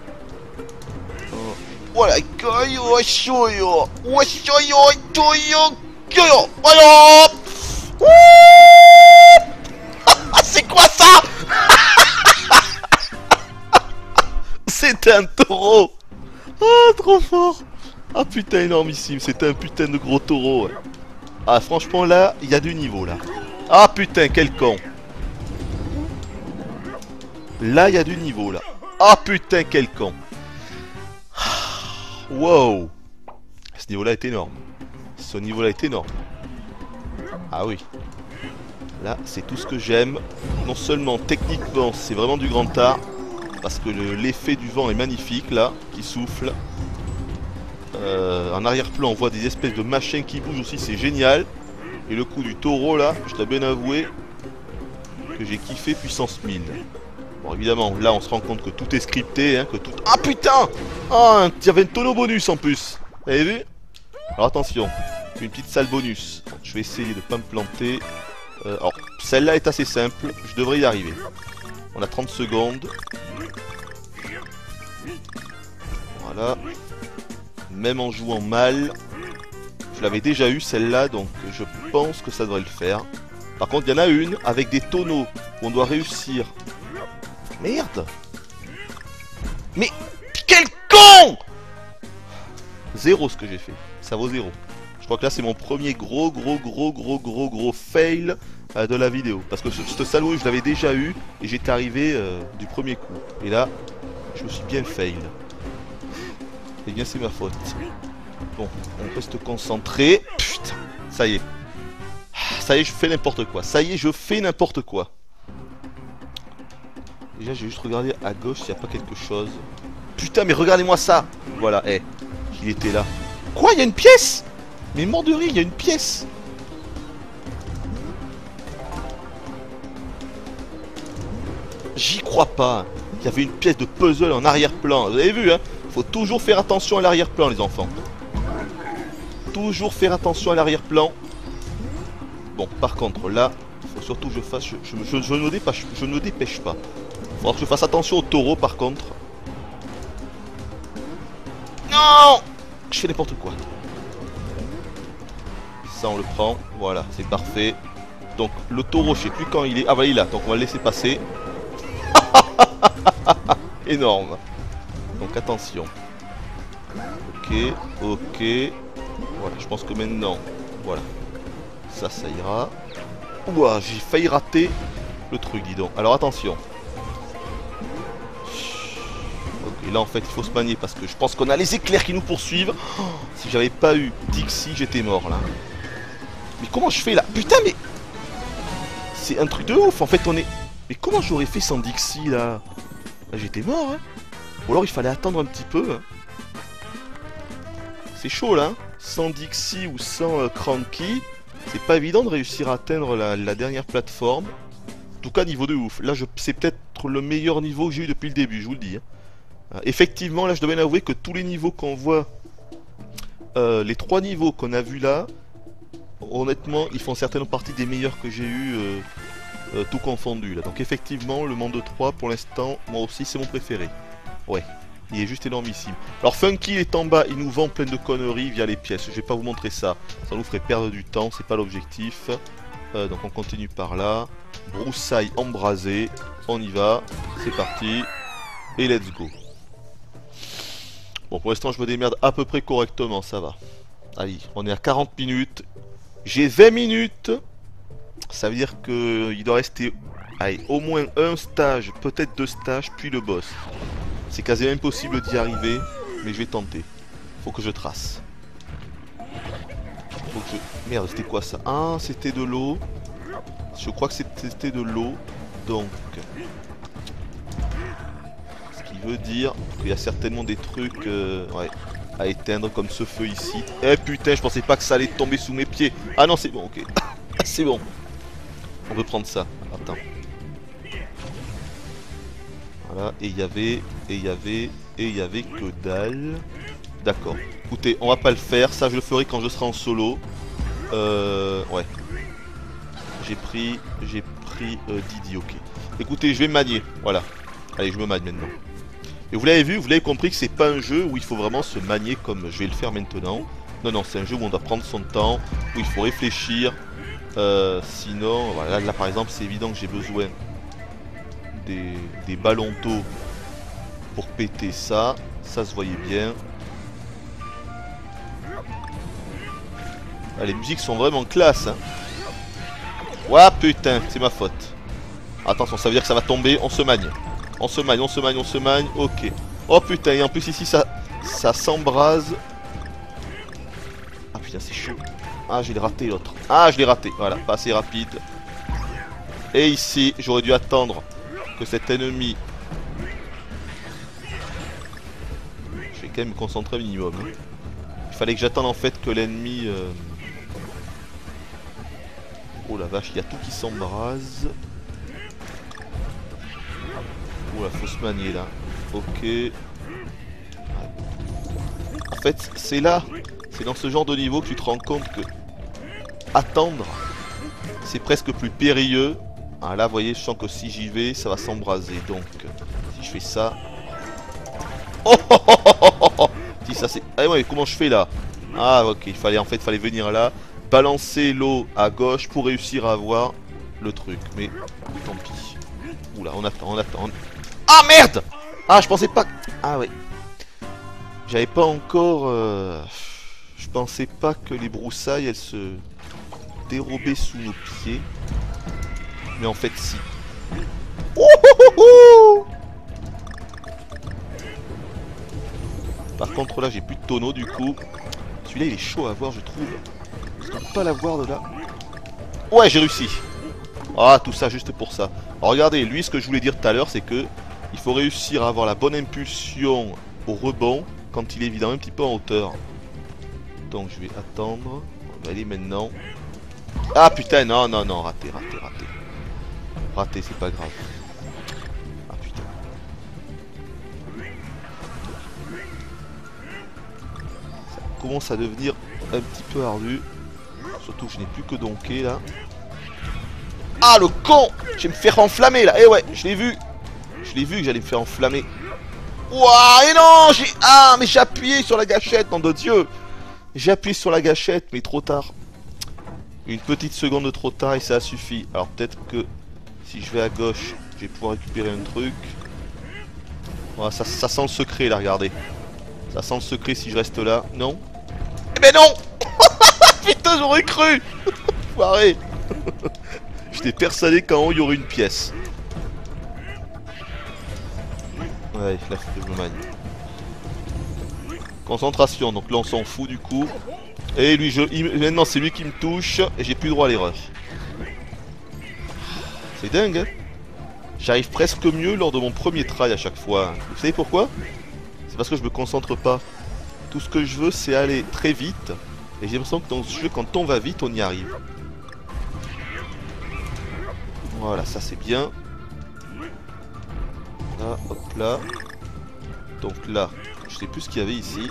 Voilà. C'est quoi ça? C'était un taureau Ah, trop fort Ah putain, énormissime, c'était un putain de gros taureau. Ah, franchement, là, il y a du niveau, là. Ah putain, quel con Là, il y a du niveau, là. Ah putain, quel con Wow Ce niveau-là est énorme. Ce niveau-là est énorme. Ah oui. Là, c'est tout ce que j'aime. Non seulement techniquement, c'est vraiment du grand art, parce que le- l'effet du vent est magnifique, là, qui souffle. Euh, en arrière-plan, on voit des espèces de machins qui bougent aussi, c'est génial. Et le coup du taureau, là, je dois bien avouer que j'ai kiffé puissance 1000. Bon, évidemment, là, on se rend compte que tout est scripté, hein, que tout... Ah, putain Ah, il y avait une tonneau bonus, en plus Vous avez vu? Alors, attention, une petite salle bonus. Je vais essayer de pas me planter. Euh, alors, celle-là est assez simple, je devrais y arriver. On a 30 secondes. Voilà. Même en jouant mal, je l'avais déjà eu celle-là, donc je pense que ça devrait le faire. Par contre, il y en a une avec des tonneaux où on doit réussir. Merde Mais quel con Zéro ce que j'ai fait. Ça vaut zéro. Je crois que là c'est mon premier gros gros gros gros gros gros fail euh, de la vidéo. Parce que ce, ce salaud je l'avais déjà eu et j'étais arrivé euh, du premier coup. Et là, je me suis bien fail. Et bien c'est ma faute. Bon, on reste concentré. Putain, ça y est. Ça y est, je fais n'importe quoi. Ça y est, je fais n'importe quoi. Déjà, j'ai juste regardé à gauche s'il n'y a pas quelque chose. Putain, mais regardez-moi ça Voilà, eh, il était là. Quoi, il y a une pièce? Mais mort il y a une pièce J'y crois pas. Il y avait une pièce de puzzle en arrière-plan. Vous avez vu, hein? Faut toujours faire attention à l'arrière-plan, les enfants. Toujours faire attention à l'arrière-plan. Bon, par contre, là, faut surtout que je fasse... Je, ne, dépêche, dépêche pas. Faudra que je fasse attention au taureau, par contre. Non Je fais n'importe quoi. Ça, on le prend. Voilà, c'est parfait. Donc, le taureau, je sais plus quand il est. Ah, voilà, il est là. Donc, on va le laisser passer. Énorme. Donc, attention. Ok, ok. Voilà, je pense que maintenant, voilà. Ça, ça ira. Ouah, j'ai failli rater le truc, dis donc. Alors, attention. Ok, là, en fait, il faut se manier parce que je pense qu'on a les éclairs qui nous poursuivent. Oh, si j'avais pas eu Dixie, j'étais mort, là. Mais comment je fais, là? Putain, mais... C'est un truc de ouf, en fait, on est... Mais comment j'aurais fait sans Dixie, là? Bah, J'étais mort, hein. Ou alors, il fallait attendre un petit peu, hein. C'est chaud, là. hein. Sans Dixie ou sans euh, Cranky, c'est pas évident de réussir à atteindre la, dernière plateforme. En tout cas, niveau de ouf. Là, c'est peut-être le meilleur niveau que j'ai eu depuis le début, je vous le dis. hein. Euh, Effectivement, là, je dois bien avouer que tous les niveaux qu'on voit, euh, les trois niveaux qu'on a vus là, honnêtement, ils font certainement partie des meilleurs que j'ai eu, tout confondu. Donc, effectivement, le monde 3, pour l'instant, moi aussi, c'est mon préféré. Ouais. Il est juste énormissime. Alors Funky est en bas, il nous vend plein de conneries via les pièces. Je vais pas vous montrer ça. Ça nous ferait perdre du temps, c'est pas l'objectif. Euh, donc on continue par là. Broussaille embrasée. On y va. C'est parti. Et let's go. Bon pour l'instant je me démerde à peu près correctement, ça va. Allez, on est à 40 minutes. J'ai 20 minutes. Ça veut dire que il doit rester allez, au moins un stage, peut-être deux stages, puis le boss. C'est quasi impossible d'y arriver, mais je vais tenter. Faut que je trace. Faut que. Merde, c'était quoi ça? Ah, c'était de l'eau. Je crois que c'était de l'eau. Donc... Ce qui veut dire qu'il y a certainement des trucs... euh, à éteindre comme ce feu ici. Eh putain, je pensais pas que ça allait tomber sous mes pieds. Ah non, c'est bon, ok. c'est bon. On peut prendre ça. Attends. Voilà, et il y avait, et il y avait, et il y avait que dalle. D'accord. Écoutez, on va pas le faire. Ça, je le ferai quand je serai en solo. Euh, ouais. J'ai pris, j'ai pris euh, Didi, ok. Écoutez, je vais me manier. Voilà. Allez, je me manie maintenant. Et vous l'avez vu, vous l'avez compris que c'est pas un jeu où il faut vraiment se manier comme je vais le faire maintenant. Non, non, c'est un jeu où on doit prendre son temps, où il faut réfléchir. Euh, sinon, voilà, là par exemple, c'est évident que j'ai besoin des, des ballons d'eau pour péter ça. Ça se voyait bien. Ah, les musiques sont vraiment classe. Hein. Ouah putain, c'est ma faute. Attention, ça veut dire que ça va tomber, on se magne. On se magne, on se magne, on se magne, ok. Oh putain, et en plus ici ça, ça s'embrase. Ah putain, c'est chaud. Ah, j'ai raté l'autre. Ah, je l'ai raté, voilà, pas assez rapide. Et ici, j'aurais dû attendre cet ennemi... Je vais quand même me concentrer au minimum. Hein. Il fallait que j'attende en fait que l'ennemi... Euh, oh la vache, il y a tout qui s'embrase. Oh la fausse manier là. Ok. En fait, c'est là, c'est dans ce genre de niveau que tu te rends compte que attendre, c'est presque plus périlleux. Ah, là, vous voyez, je sens que si j'y vais, ça va s'embraser. Donc, si je fais ça... Oh, oh, oh, Si ça c'est... Ah ouais, comment je fais là? Ah ok, il fallait en fait, fallait venir là, balancer l'eau à gauche pour réussir à avoir le truc. Mais tant pis. Oula, on attend, on attend. Ah merde Ah je pensais pas... Ah ouais. J'avais pas encore... Euh, je pensais pas que les broussailles elles se dérobaient sous nos pieds. Mais en fait si. Par contre là j'ai plus de tonneau du coup. Celui-là il est chaud à voir je trouve. Je peux pas l'avoir de là. Ouais j'ai réussi. Ah tout ça juste pour ça. regardez, lui ce que je voulais dire tout à l'heure c'est que il faut réussir à avoir la bonne impulsion au rebond quand il est évidemment un petit peu en hauteur. Donc je vais attendre. On va aller maintenant. Ah putain, non, non, non, raté, raté, raté. Raté, c'est pas grave. Ah putain. Ça commence à devenir un petit peu ardu. Surtout que je n'ai plus que donké là. Ah le con Je vais me faire enflammer là Eh ouais, je l'ai vu je l'ai vu que j'allais me faire enflammer. Ouah, et non j'ai... Ah, mais j'ai appuyé sur la gâchette, nom de Dieu J'ai appuyé sur la gâchette, mais trop tard. Une petite seconde de trop tard et ça a suffi. Alors peut-être que si je vais à gauche, je vais pouvoir récupérer un truc. Voilà, ça, sent le secret là, regardez. Ça sent le secret si je reste là. Non Eh ben non Putain, j'aurais cru Foiré J'étais persuadé qu'en haut, il y aurait une pièce. Ouais, là je me Concentration, donc là on s'en fout du coup. Et lui, je, maintenant c'est lui qui me touche et j'ai plus droit à l'erreur. C'est dingue, hein J'arrive presque mieux lors de mon premier try à chaque fois. Vous savez pourquoi? C'est parce que je me concentre pas. Tout ce que je veux, c'est aller très vite. Et j'ai l'impression que dans ce jeu, quand on va vite, on y arrive. Voilà, ça c'est bien hop là. Donc là, je sais plus ce qu'il y avait ici.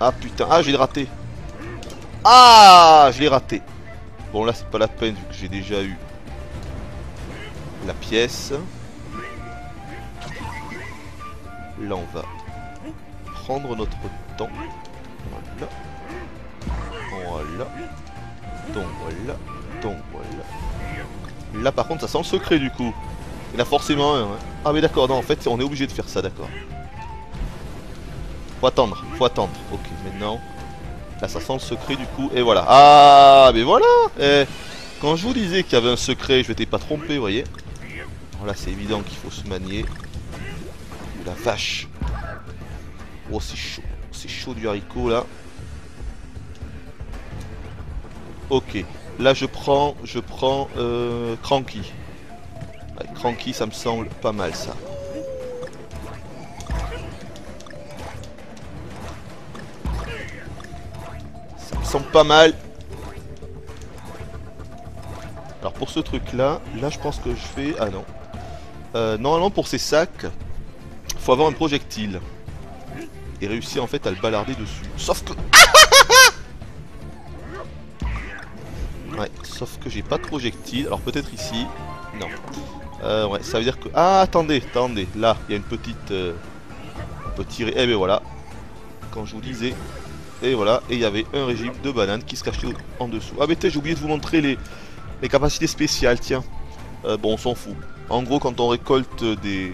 Ah putain, ah j'ai raté. Ah, je l'ai raté. Bon là c'est pas la peine vu que j'ai déjà eu la pièce. Là on va prendre notre temps. Voilà. Voilà. Donc voilà. Donc voilà. Là par contre ça sent le secret du coup. Il a forcément un. Hein. Ah mais d'accord, non, en fait, on est obligé de faire ça, d'accord. Faut attendre, faut attendre. Ok, maintenant... Là, ça sent le secret, du coup. Et voilà. Ah, mais voilà eh, Quand je vous disais qu'il y avait un secret, je m'étais pas trompé, vous voyez. Voilà, c'est évident qu'il faut se manier. La vache. Oh, c'est chaud. C'est chaud du haricot, là. Ok. Là, je prends... Je prends... Euh, Cranky. Cranky, ça me semble pas mal ça. semble pas mal. Alors pour ce truc là, là je pense que je fais... Ah non. Euh, normalement pour ces sacs, faut avoir un projectile. Et réussir en fait à le balarder dessus. Sauf que... Ouais, sauf que j'ai pas de projectile. Alors peut-être ici. Non. Euh, ouais, ça veut dire que... Ah, attendez, attendez. Là, il y a une petite... Euh... Petit... Eh ben voilà. Quand je vous disais... Et voilà, et il y avait un régime de bananes qui se cachait en dessous. Ah mais j'ai oublié de vous montrer les, les capacités spéciales, tiens. Euh, bon, on s'en fout. En gros, quand on récolte des,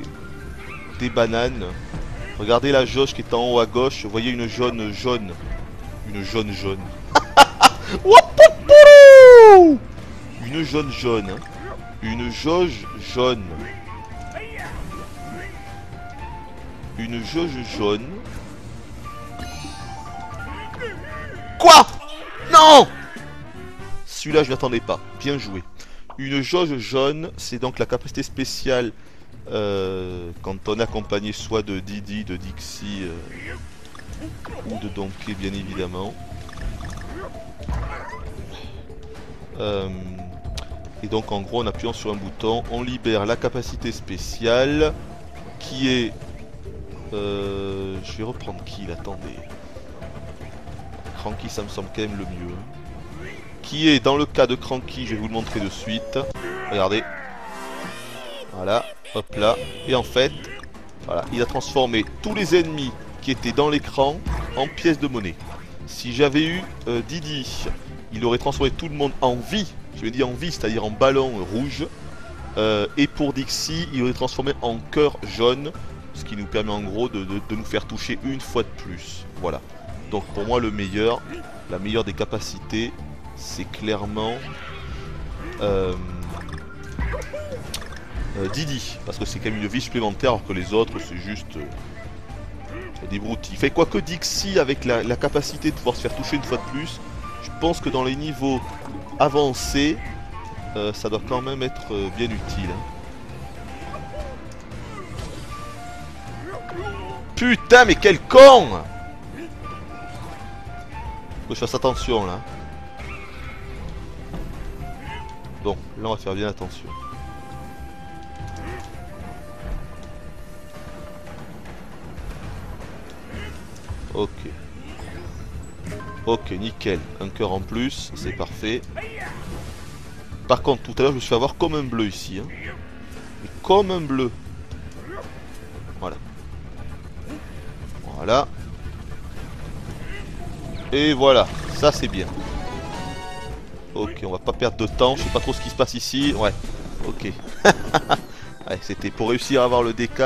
des bananes, regardez la jauge qui est en haut à gauche, vous voyez une jaune jaune. Une jaune jaune. une jaune jaune. Hein. Une jauge jaune. Une jauge jaune. Quoi? Non Celui-là, je m'attendais pas. Bien joué. Une jauge jaune, c'est donc la capacité spéciale euh, quand on est accompagné soit de Didi, de Dixie euh, ou de Donkey, bien évidemment. Euh, et donc en gros en appuyant sur un bouton, on libère la capacité spéciale qui est... je vais reprendre qui attendez. Cranky ça me semble quand même le mieux. Qui est dans le cas de Cranky, je vais vous le montrer de suite. Regardez. Voilà, hop là. Et en fait, voilà, il a transformé tous les ennemis qui étaient dans l'écran en pièces de monnaie. Si j'avais eu euh, Didi, il aurait transformé tout le monde en vie. Je vais dire en vie, c'est-à-dire en ballon rouge. Euh, et pour Dixie, il aurait transformé en cœur jaune. Ce qui nous permet en gros de, de nous faire toucher une fois de plus. Voilà. Donc pour moi le meilleur, la meilleure des capacités, c'est clairement euh, euh, Didi. Parce que c'est quand même une vie supplémentaire alors que les autres c'est juste euh, des broutilles. Fait quoi que Dixie avec la, capacité de pouvoir se faire toucher une fois de plus, je pense que dans les niveaux avancés, ça doit quand même être bien utile. Hein. Putain mais quel con faut que je fasse attention là. Bon, là on va faire bien attention. Ok. Ok, nickel. Un cœur en plus, c'est parfait. Par contre, tout à l'heure, je me suis fait avoir comme un bleu ici. Hein. Comme un bleu. Voilà. Voilà. Et voilà, ça c'est bien. Ok, on va pas perdre de temps, je sais pas trop ce qui se passe ici. Ouais, ok. c'était pour réussir à avoir le DK.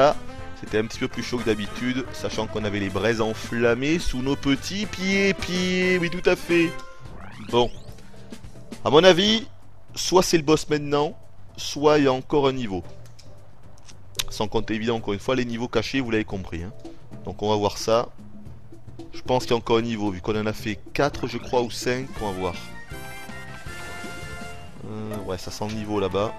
C'était un petit peu plus chaud que d'habitude, sachant qu'on avait les braises enflammées sous nos petits pieds, pieds, oui tout à fait. Bon. À mon avis, soit c'est le boss maintenant, soit il y a encore un niveau. Sans compter évidemment encore une fois les niveaux cachés, vous l'avez compris. Hein. Donc on va voir ça. Je pense qu'il y a encore un niveau, vu qu'on en a fait 4 je crois ou 5, on va voir. Euh, ouais, ça sent le niveau là-bas.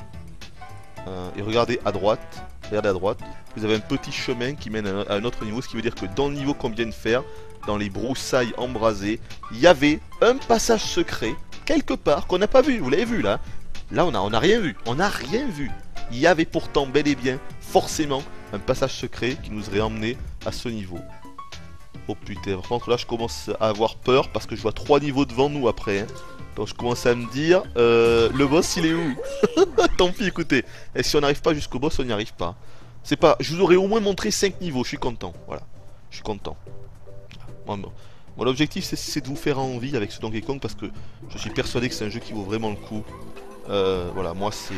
Euh, et regardez à droite, regardez à droite, vous avez un petit chemin qui mène à un autre niveau, ce qui veut dire que dans le niveau qu'on vient de faire, dans les broussailles embrasées, il y avait un passage secret, quelque part, qu'on n'a pas vu, vous l'avez vu là Là on a, on a rien vu, on n'a rien vu. Il y avait pourtant bel et bien, forcément, un passage secret qui nous aurait emmené à ce niveau. Oh putain, par contre là je commence à avoir peur parce que je vois trois niveaux devant nous après. Hein. Donc je commence à me dire, euh, le boss il est où? Tant pis, écoutez. Et si on n'arrive pas jusqu'au boss, on n'y arrive pas. C'est pas, je vous aurais au moins montré 5 niveaux, je suis content. Voilà, je suis content. Bon, c'est de vous faire envie avec ce Donkey Kong parce que je suis persuadé que c'est un jeu qui vaut vraiment le coup. Euh, voilà, moi c'est...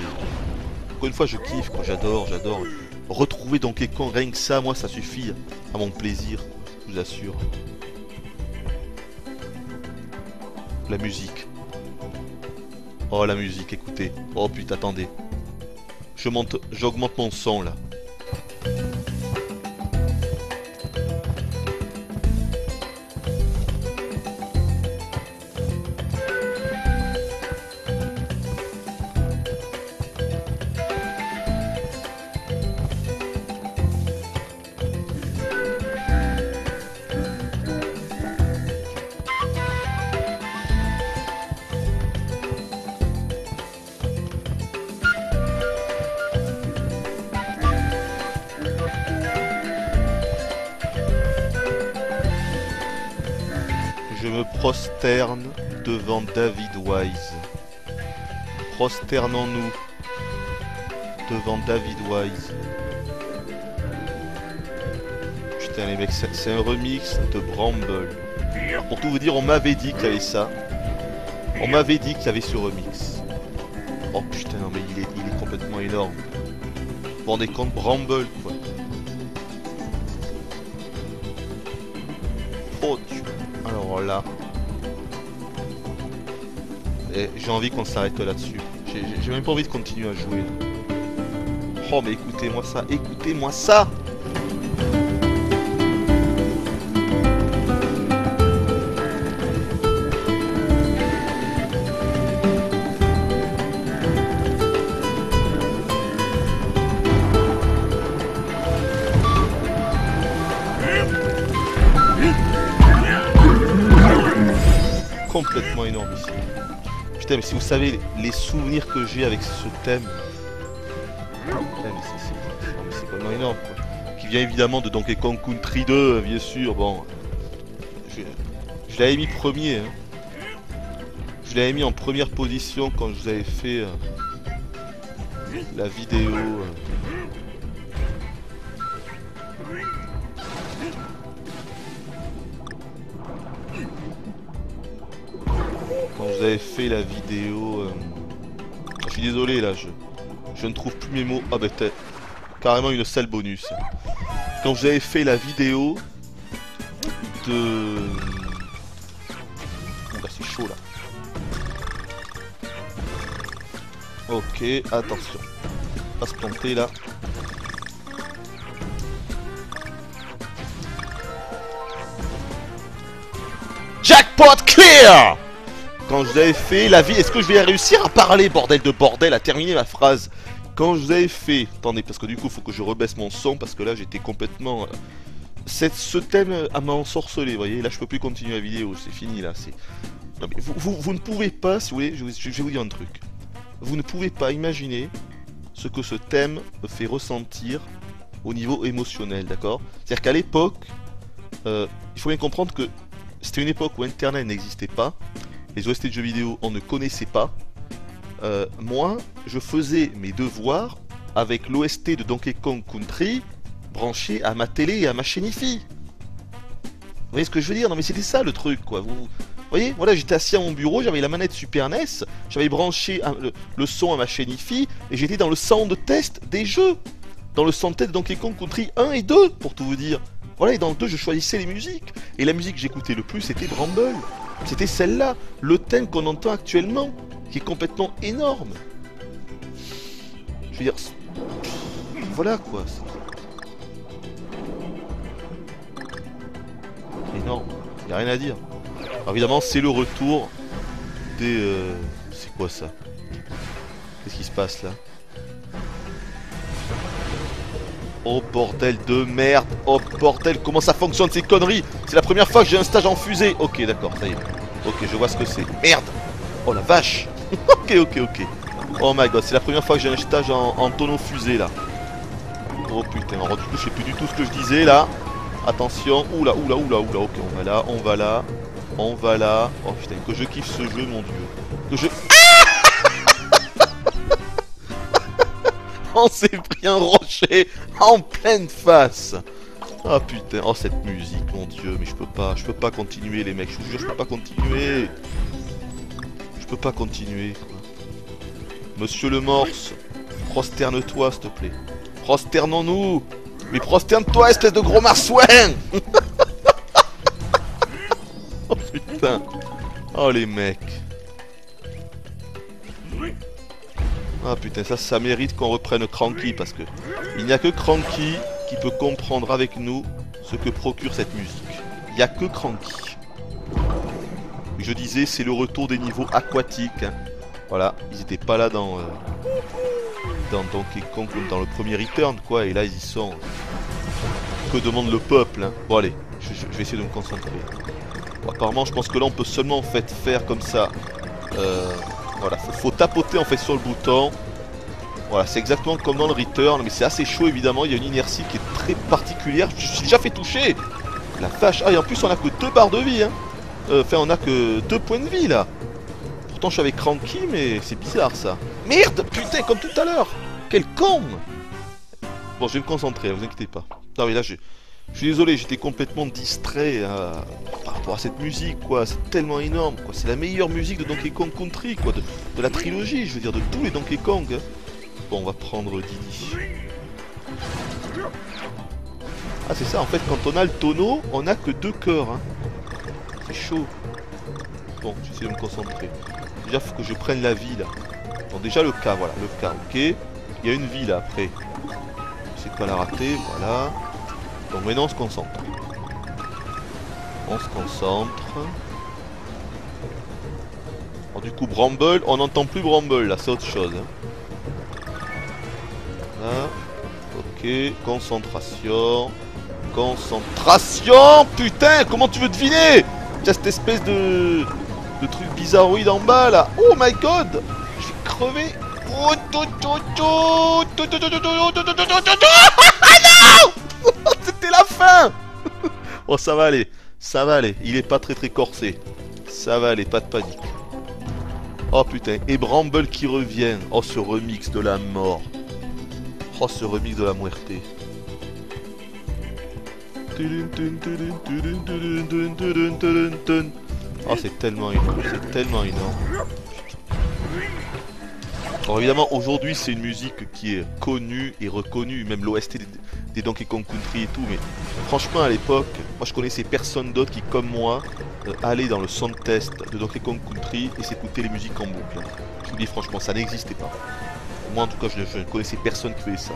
Encore une fois je kiffe, j'adore, j'adore. Retrouver Donkey Kong, rien que ça, moi ça suffit à mon plaisir vous assure. La musique. Oh la musique, écoutez. Oh putain, attendez. Je monte, j'augmente mon son là. Prosternons-nous devant David Wise. Putain les mecs, c'est un remix de Bramble. Pour tout vous dire, on m'avait dit qu'il y avait ça. On m'avait dit qu'il y avait ce remix. Oh putain, non mais il est, il est complètement énorme. Vous vous rendez compte, Bramble J'ai envie qu'on s'arrête là-dessus. J'ai- même pas envie de continuer à jouer. Oh mais écoutez-moi ça, écoutez-moi ça Mais si vous savez les souvenirs que j'ai avec ce thème. Énorme quoi. Qui vient évidemment de Donkey Kong Country 2 bien sûr. Bon. Je, je l'avais mis premier. hein. Je l'avais mis en première position quand je vous avais fait euh, la vidéo. euh. Quand vous avez fait la vidéo... euh, Je suis désolé là, je, je ne trouve plus mes mots. Ah bah t'es carrément une selle bonus. Quand vous avez fait la vidéo de... Oula c'est chaud là. Ok, attention. Pas se planter là. Jackpot clear Quand je vous avais fait la vie... Est-ce que je vais réussir à parler, bordel de bordel, à terminer ma phrase Quand je vous avais fait... Attendez, parce que du coup, faut que je rebaisse mon son, parce que là, j'étais complètement... euh, ce thème euh, m'a ensorcelé, vous voyez Là, je peux plus continuer la vidéo, c'est fini, là, vous, vous, ne pouvez pas, si vous voulez, je vais vous dire un truc. Vous ne pouvez pas imaginer ce que ce thème me fait ressentir au niveau émotionnel, d'accord? C'est-à-dire qu'à l'époque, euh, il faut bien comprendre que c'était une époque où Internet n'existait pas, les OST de jeux vidéo on ne connaissait pas. Euh, moi, je faisais mes devoirs avec l'OST de Donkey Kong Country branché à ma télé et à ma chaîne IFI. Vous voyez ce que je veux dire? Non mais c'était ça le truc quoi. Vous, voyez, voilà, j'étais assis à mon bureau, j'avais la manette Super NES, j'avais branché le son à ma chaîne IFI et j'étais dans le sound test des jeux. Dans le sound test de Donkey Kong Country 1 et 2, pour tout vous dire. Voilà, et dans le 2, je choisissais les musiques. Et la musique que j'écoutais le plus, c'était Bramble. C'était celle-là, le thème qu'on entend actuellement, qui est complètement énorme. Je veux dire, voilà quoi. Énorme, y a rien à dire. Alors évidemment, c'est le retour des. euh, C'est quoi ça? Qu'est-ce qui se passe là? Oh bordel de merde Oh bordel, comment ça fonctionne ces conneries? C'est la première fois que j'ai un stage en fusée Ok, d'accord, ça y est. Ok, je vois ce que c'est. Merde Oh la vache Ok, ok, ok. Oh my god, c'est la première fois que j'ai un stage en, tonneau fusée là. Oh putain, du je sais plus du tout ce que je disais là. Attention, oula, oula, oula, oula, ok, on va là, on va là, on va là. Oh putain, que je kiffe ce jeu, mon dieu. Que je... on s'est pris un rocher en pleine face. Ah putain, oh cette musique, mon dieu, mais je peux pas, je peux pas continuer les mecs, je vous jure, je peux pas continuer. Je peux pas continuer. Monsieur le morse, prosterne-toi, s'il te plaît. Prosternons-nous Mais prosterne-toi, espèce de gros marsouin Oh putain Oh les mecs Ah putain, ça, ça mérite qu'on reprenne Cranky parce que il n'y a que Cranky qui peut comprendre avec nous ce que procure cette musique. Il n'y a que Cranky. Je disais, c'est le retour des niveaux aquatiques. hein. Voilà, ils étaient pas là dans, euh, dans Donkey dans le premier Return, quoi, et là ils y sont. Que demande le peuple hein. Bon allez, je, vais essayer de me concentrer. Bon, apparemment, je pense que là on peut seulement en faire comme ça. Euh, voilà, faut, tapoter en fait sur le bouton. Voilà, c'est exactement comme dans le Return, mais c'est assez chaud évidemment, il y a une inertie qui est très particulière. Je suis déjà fait toucher La vache Ah et en plus on a que deux barres de vie hein Euh, Enfin, on a que deux points de vie là. Pourtant, je suis avec Cranky, mais c'est bizarre ça. Merde Putain, comme tout à l'heure Quel con Bon, je vais me concentrer, vous inquiétez pas. Non, mais là, je, je suis désolé, j'étais complètement distrait euh, par rapport à cette musique, quoi. C'est tellement énorme, quoi. C'est la meilleure musique de Donkey Kong Country, quoi. De, la trilogie, je veux dire, de tous les Donkey Kong. hein. Bon, on va prendre Didi. Ah, c'est ça, en fait, quand on a le tonneau, on a que deux cœurs, hein. C'est chaud. Bon, j'essaie de me concentrer. Déjà, faut que je prenne la vie, là. Bon, déjà, le cas, voilà, le cas, ok. Il y a une vie, là, après. De pas la rater, voilà. Donc maintenant on se concentre. On se concentre. Alors du coup Bramble, on n'entend plus Bramble là, c'est autre chose. Là. Ok, concentration. Concentration Putain, comment tu veux deviner Tiens cette espèce de... de truc bizarroïde en bas là. Oh my god Je vais crever Oh, non Oh, ça va aller. Ça va aller. Il est pas très très corsé. Ça va aller, pas de panique. Oh putain, et Bramble qui revient. Oh, ce remix de la mort. Oh, ce remix de la muerte. Oh, c'est tellement énorme, c'est tellement énorme. Alors évidemment, aujourd'hui, c'est une musique qui est connue et reconnue, même l'OST des, Donkey Kong Country et tout, mais franchement, à l'époque, moi je connaissais personne d'autre qui, comme moi, euh, allait dans le sound test de Donkey Kong Country et s'écoutait les musiques en boucle. Je vous dis franchement, ça n'existait pas. Moi, en tout cas, je, ne- connaissais personne qui faisait ça.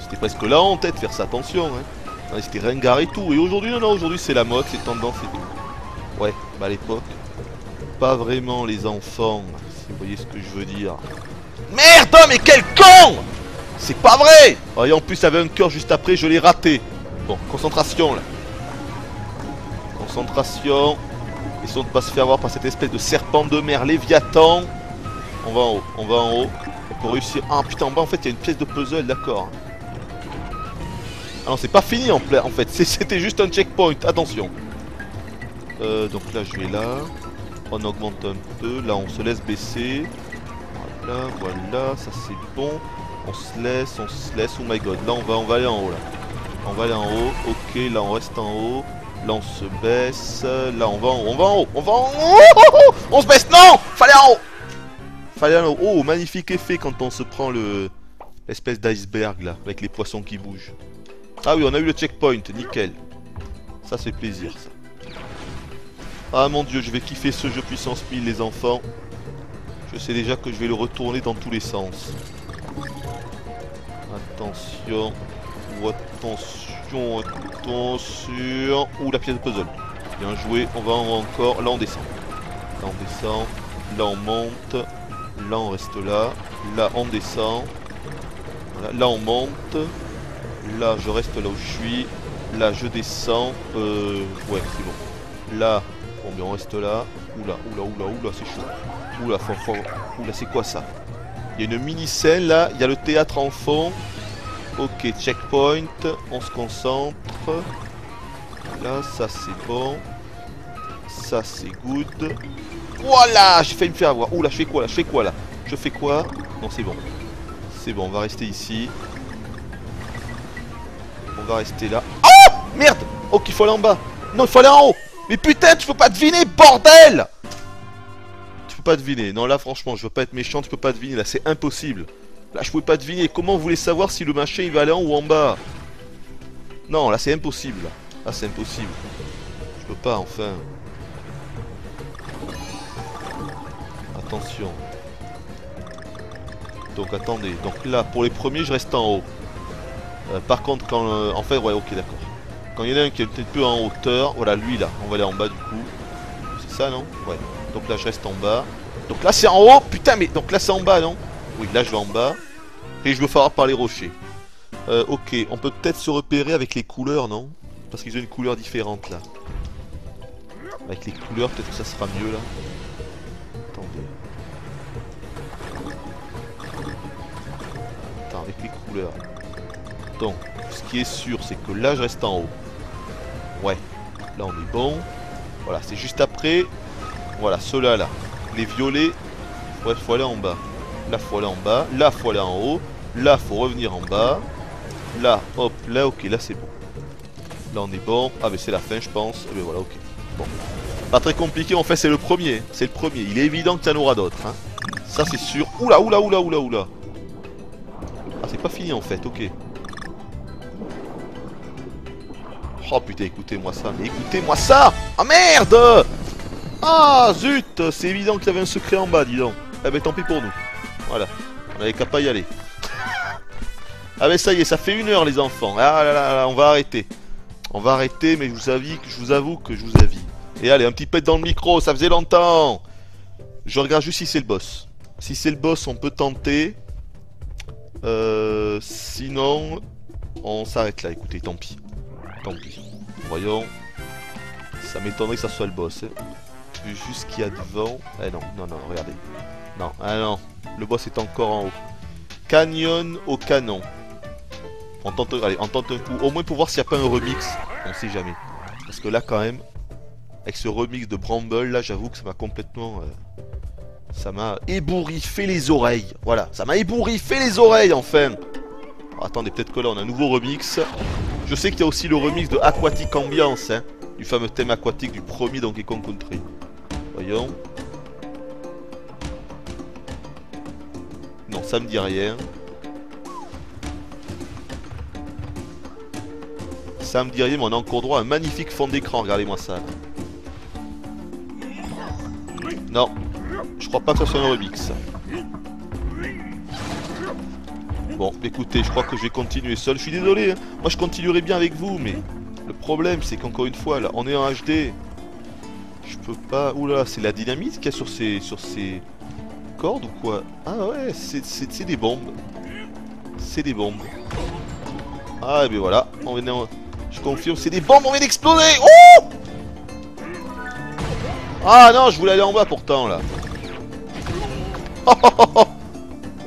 C'était presque là en tête faire ça, attention. Hein. C'était ringard et tout. Et aujourd'hui, non, non, aujourd'hui, c'est la mode, c'est tendance et tout. Ouais, bah à l'époque, pas vraiment les enfants, si vous voyez ce que je veux dire. Merde, mais quel con C'est pas vrai Et en plus, il avait un cœur juste après, je l'ai raté. Bon, concentration, là. Concentration. Essayons de pas se faire avoir par cette espèce de serpent de mer Léviathan. On va en haut, on va en haut. Et pour réussir... Ah putain, en bas, en fait, il y a une pièce de puzzle, d'accord. Ah non, c'est pas fini en, en fait, c'était juste un checkpoint, attention. Euh, donc là, je vais là. On augmente un peu, là, on se laisse baisser. Voilà, voilà, ça c'est bon. On se laisse, on se laisse, oh my god. Là, on va, on va aller en haut, là. On va aller en haut, ok, là, on reste en haut. Là, on se baisse. Là, on va en haut, on va en haut, on va en haut. On se baisse, non Fallait en haut Fallait en haut. Oh, magnifique effet quand on se prend le... L'espèce d'iceberg, là, avec les poissons qui bougent. Ah oui, on a eu le checkpoint, nickel. Ça, c'est plaisir, ça. Ah mon dieu, je vais kiffer ce jeu puissance 1000, les enfants. Je sais déjà que je vais le retourner dans tous les sens. Attention. Ou attention, attention. Ouh, la pièce de puzzle. Bien joué, on va encore. Là, on descend. Là, on descend. Là, on monte. Là, on reste là. Là, on descend. Là, on monte. Là, je reste là où je suis. Là, je descends. Euh, ouais, c'est bon. Là, bon, mais on reste là. Oula, oula, oula, oula, c'est chaud. Oula, Oula, c'est quoi ça? Il y a une mini-scène là. Il y a le théâtre en fond. Ok, checkpoint. On se concentre. Là, ça c'est bon. Ça c'est good. Voilà J'ai failli me faire avoir. Oula, je fais quoi là? Je fais quoi là? Je fais quoi? Non, c'est bon. C'est bon, on va rester ici. On va rester là. Oh Merde Ok, il faut aller en bas. Non, il faut aller en haut. Mais putain, tu peux pas deviner, bordel Tu peux pas deviner. Non, là, franchement, je veux pas être méchant, tu peux pas deviner. Là, c'est impossible. Là, je pouvais pas deviner. Comment vous voulez savoir si le machin, il va aller en haut ou en bas Non, là, c'est impossible. Là, c'est impossible. Je peux pas, enfin. Attention. Donc, attendez. Donc là, pour les premiers, je reste en haut. Euh, par contre, quand... euh, en fait, ouais, ok, d'accord. Quand il y en a un qui est peut-être peu en hauteur, voilà, lui là, on va aller en bas du coup. C'est ça, non? Ouais. Donc là, je reste en bas. Donc là, c'est en haut? Putain, mais donc là, c'est en bas, non? Oui, là, je vais en bas. Et je me ferai par les rochers. Euh, ok, on peut peut-être se repérer avec les couleurs, non? Parce qu'ils ont une couleur différente, là. Avec les couleurs, peut-être que ça sera mieux, là. Attendez. Attends, avec les couleurs. Donc, ce qui est sûr, c'est que là, je reste en haut. Ouais, là, on est bon. Voilà, c'est juste après. Voilà, ceux-là, là. Les violets, ouais, faut aller en bas. Là, faut aller en bas. Là, faut aller en haut. Là, faut revenir en bas. Là, hop, là, ok, là, c'est bon. Là, on est bon. Ah, mais c'est la fin, je pense. Mais voilà, ok. Bon. Pas très compliqué, en fait, c'est le premier. C'est le premier. Il est évident qu'il y en aura d'autres. Hein. Ça, c'est sûr. Oula, oula, oula, oula, oula. Ah, c'est pas fini, en fait, ok. Oh putain, écoutez-moi ça, mais écoutez-moi ça Ah merde Ah zut C'est évident qu'il y avait un secret en bas, dis donc. Eh ben tant pis pour nous. Voilà, on avait qu'à pas y aller. ah mais ça y est, ça fait une heure les enfants. Ah là là, là on va arrêter. On va arrêter, mais je vous, je vous avoue que je vous avise. Et allez, un petit pet dans le micro, ça faisait longtemps Je regarde juste si c'est le boss. Si c'est le boss, on peut tenter. Euh, sinon, on s'arrête là, écoutez, tant pis. Tant pis. Voyons. Ça m'étonnerait que ça soit le boss. Hein. Juste qu'il y a devant. Eh non, non, non, regardez. Non, ah non. Le boss est encore en haut. Canyon au canon. On tente, allez, on tente un coup. Au moins pour voir s'il n'y a pas un remix. On sait jamais. Parce que là, quand même, avec ce remix de Bramble, là, j'avoue que ça m'a complètement... Euh, ça m'a ébouriffé les oreilles. Voilà, ça m'a ébouriffé les oreilles, enfin. attendez, peut-être que là, on a un nouveau remix. Je sais qu'il y a aussi le remix de Aquatic Ambiance, hein, du fameux thème aquatique du premier Donkey Kong Country. Voyons. Non, ça me dit rien. Ça me dit rien, mais on a encore droit à un magnifique fond d'écran. Regardez-moi ça. Non, je crois pas que ce soit un remix. Bon, écoutez, je crois que je vais continuer seul. Je suis désolé, hein. moi je continuerai bien avec vous, mais le problème c'est qu'encore une fois, là, on est en HD. Je peux pas... Oula, c'est la dynamite qu'il y a sur ces, sur ces cordes ou quoi? Ah ouais, c'est des bombes. C'est des bombes. Ah, et bien voilà, on vient... Je confirme, c'est des bombes, on vient d'exploser Oh Ah non, je voulais aller en bas pourtant, là. Oh, oh, oh,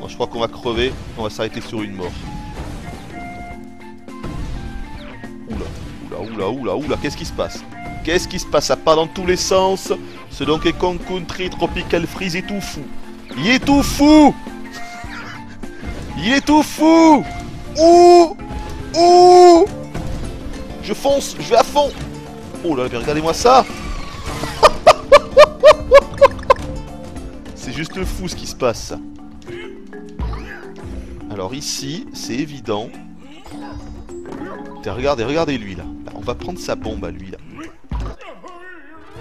oh je crois qu'on va crever. On va s'arrêter sur une mort. Oula, oula, oula, oula, oula, qu'est-ce qui se passe? Qu'est-ce qui se passe? Ça part dans tous les sens. Ce Donkey Kong Country Tropical Freeze est tout fou. Il est tout fou Il est tout fou Ouh Ouh Je fonce, je vais à fond Oh là là, regardez-moi ça C'est juste fou ce qui se passe. Alors ici, c'est évident. Regardez, regardez lui là. On va prendre sa bombe à lui là.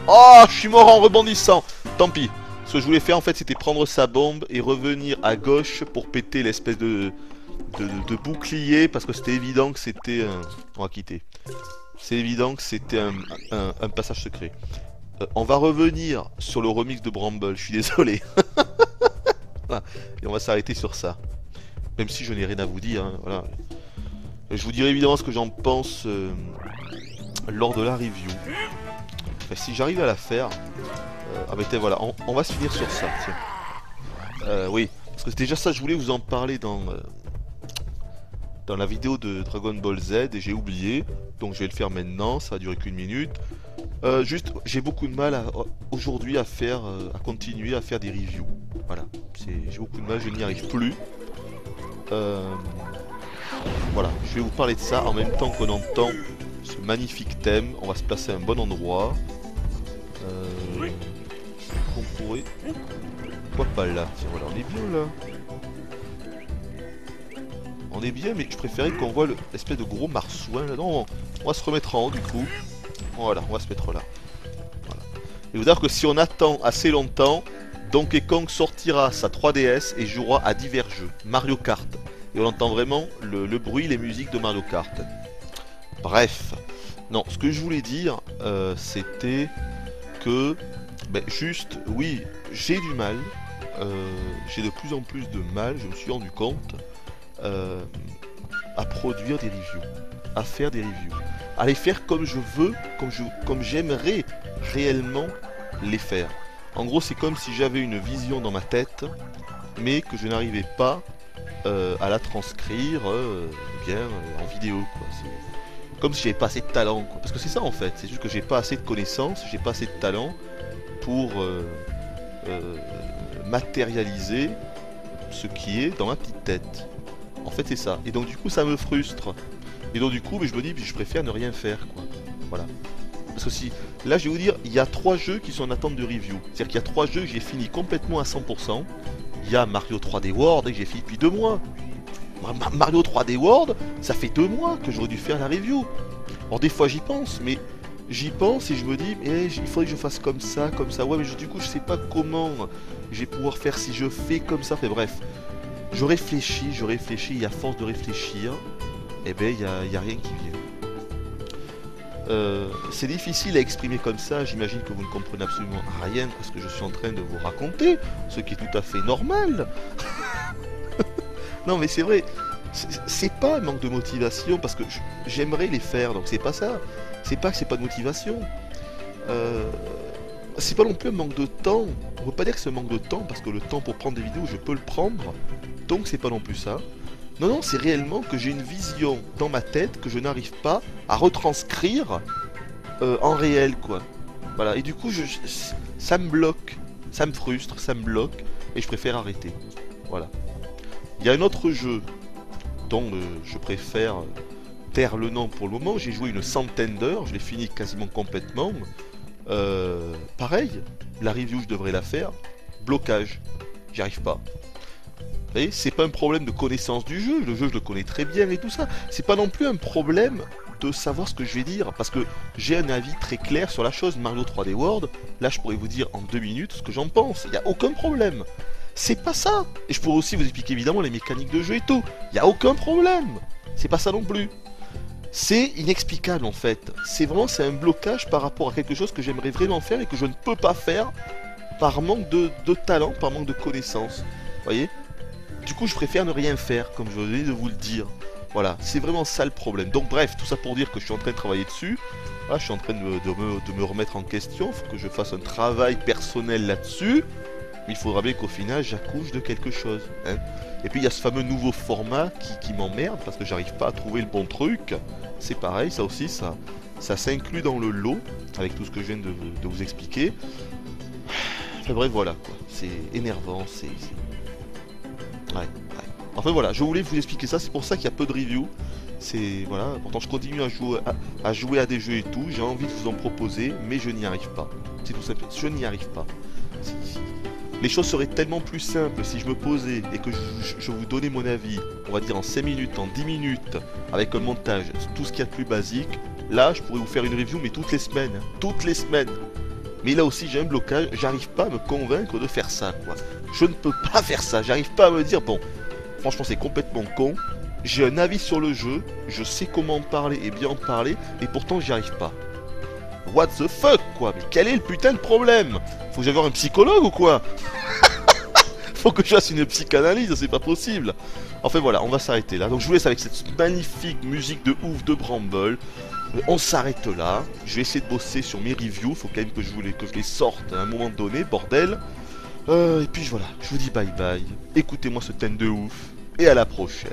Oh, je suis mort en rebondissant. Tant pis. Ce que je voulais faire en fait, c'était prendre sa bombe et revenir à gauche pour péter l'espèce de, bouclier parce que c'était évident que c'était un... On va quitter. C'est évident que c'était un, passage secret. Euh, on va revenir sur le remix de Bramble, je suis désolé. et on va s'arrêter sur ça. Même si je n'ai rien à vous dire, hein, voilà. Je vous dirai évidemment ce que j'en pense euh, lors de la review. Si j'arrive à la faire... Euh, ah voilà, on, va se finir sur ça. Euh, oui, parce que déjà ça, je voulais vous en parler dans... dans la vidéo de Dragon Ball Z et j'ai oublié, donc je vais le faire maintenant, ça va durer qu'une minute. juste, j'ai beaucoup de mal aujourd'hui à faire, à continuer à faire des reviews. Voilà, j'ai beaucoup de mal, je n'y arrive plus. Euh, voilà, je vais vous parler de ça en même temps qu'on entend ce magnifique thème. On va se placer à un bon endroit. Euh, on pourrait... Pourquoi pas là Tiens, voilà, on est bien là. On est bien, mais je préférais qu'on voit l'espèce de gros marsouin là. Non, on va se remettre en haut du coup. Voilà, on va se mettre là. Voilà. Et vous dire que si on attend assez longtemps, Donkey Kong sortira sa 3DS et jouera à divers jeux. Mario Kart. Et on entend vraiment le, bruit, les musiques de Mario Kart. Bref. Non, ce que je voulais dire, euh, c'était que, ben, juste, oui, j'ai du mal. Euh, j'ai de plus en plus de mal, je me suis rendu compte, euh, à produire des reviews, à faire des reviews, à les faire comme je veux, comme je, comme j'aimerais réellement les faire. En gros, c'est comme si j'avais une vision dans ma tête, mais que je n'arrivais pas euh, à la transcrire bien en vidéo. Comme si j'avais pas assez de talent, quoi. Parce que c'est ça en fait, c'est juste que j'ai pas assez de connaissances, j'ai pas assez de talent pour euh, euh, matérialiser ce qui est dans ma petite tête. En fait, c'est ça. Et donc, du coup, ça me frustre. Et donc, du coup, je me dis, je préfère ne rien faire, quoi. Voilà. Parce que si, là, je vais vous dire, il y a trois jeux qui sont en attente de review. C'est-à-dire qu'il y a trois jeux que j'ai fini complètement à 100%. Il y a Mario 3D World que j'ai fini depuis deux mois. Mario 3D World, ça fait deux mois que j'aurais dû faire la review. Alors des fois j'y pense, mais j'y pense et je me dis, eh, il faudrait que je fasse comme ça, comme ça. Ouais, mais du coup je sais pas comment je vais pouvoir faire si je fais comme ça. Fait bref, je réfléchis, je réfléchis et à force de réfléchir, eh ben il y a, rien qui vient. Euh, c'est difficile à exprimer comme ça, j'imagine que vous ne comprenez absolument rien à ce que je suis en train de vous raconter, ce qui est tout à fait normal. Non, mais c'est vrai, c'est pas un manque de motivation parce que j'aimerais les faire, donc c'est pas ça. C'est pas que c'est pas de motivation. Euh, c'est pas non plus un manque de temps. On peut pas dire que c'est un manque de temps parce que le temps pour prendre des vidéos, je peux le prendre. Donc c'est pas non plus ça. Non, non, c'est réellement que j'ai une vision dans ma tête que je n'arrive pas à retranscrire euh, en réel, quoi. Voilà, et du coup, ça me bloque, ça me frustre, ça me bloque, et je préfère arrêter. Voilà. Il y a un autre jeu dont euh, je préfère taire le nom pour le moment. J'ai joué une centaine d'heures, je l'ai fini quasiment complètement. Euh, pareil, la review je devrais la faire. Blocage, j'y arrive pas. Vous voyez, c'est pas un problème de connaissance du jeu, le jeu je le connais très bien et tout ça. C'est pas non plus un problème de savoir ce que je vais dire, parce que j'ai un avis très clair sur la chose. Mario 3D World, là je pourrais vous dire en deux minutes ce que j'en pense, il n'y a aucun problème. C'est pas ça. Et je pourrais aussi vous expliquer évidemment les mécaniques de jeu et tout. Il a aucun problème. C'est pas ça non plus. C'est inexplicable en fait. C'est vraiment c'est un blocage par rapport à quelque chose que j'aimerais vraiment faire et que je ne peux pas faire par manque de, talent, par manque de connaissances. Voyez? Du coup, je préfère ne rien faire, comme je venais de vous le dire. Voilà, c'est vraiment ça le problème. Donc bref, tout ça pour dire que je suis en train de travailler dessus. je suis en train de me, de me remettre en question. Il faut que je fasse un travail personnel là-dessus il faudra bien qu'au final j'accouche de quelque chose. Hein. Et puis il y a ce fameux nouveau format qui, m'emmerde parce que j'arrive pas à trouver le bon truc. C'est pareil, ça aussi, ça, ça s'inclut dans le lot avec tout ce que je viens de, vous expliquer. Enfin bref, voilà. C'est énervant, c'est. Ouais, ouais. Enfin voilà, je voulais vous expliquer ça, c'est pour ça qu'il y a peu de reviews. C'est voilà, pourtant je continue à, jouer à des jeux et tout, j'ai envie de vous en proposer, mais je n'y arrive pas. C'est tout simple, je n'y arrive pas. Les choses seraient tellement plus simples si je me posais et que je, vous donnais mon avis, on va dire en 5 minutes, en 10 minutes, avec un montage, tout ce qu'il y a de plus basique. Là, je pourrais vous faire une review, mais toutes les semaines. Toutes les semaines. Mais là aussi, j'ai un blocage, j'arrive pas à me convaincre de faire ça. Je ne peux pas faire ça, j'arrive pas à me dire, bon, franchement, c'est complètement con. J'ai un avis sur le jeu, je sais comment en parler et bien en parler, et pourtant, j'y arrive pas. What the fuck, quoi Mais quel est le putain de problème? Faut que j'aille voir un psychologue ou quoi? Faut que je fasse une psychanalyse, c'est pas possible. Enfin voilà, on va s'arrêter là. Donc je vous laisse avec cette magnifique musique de ouf de Bramble. On s'arrête là. Je vais essayer de bosser sur mes reviews. Faut quand même que je, voulais, que je les sorte à un moment donné, bordel. Euh, et puis voilà, je vous dis bye bye. Écoutez-moi ce thème de ouf. Et à la prochaine.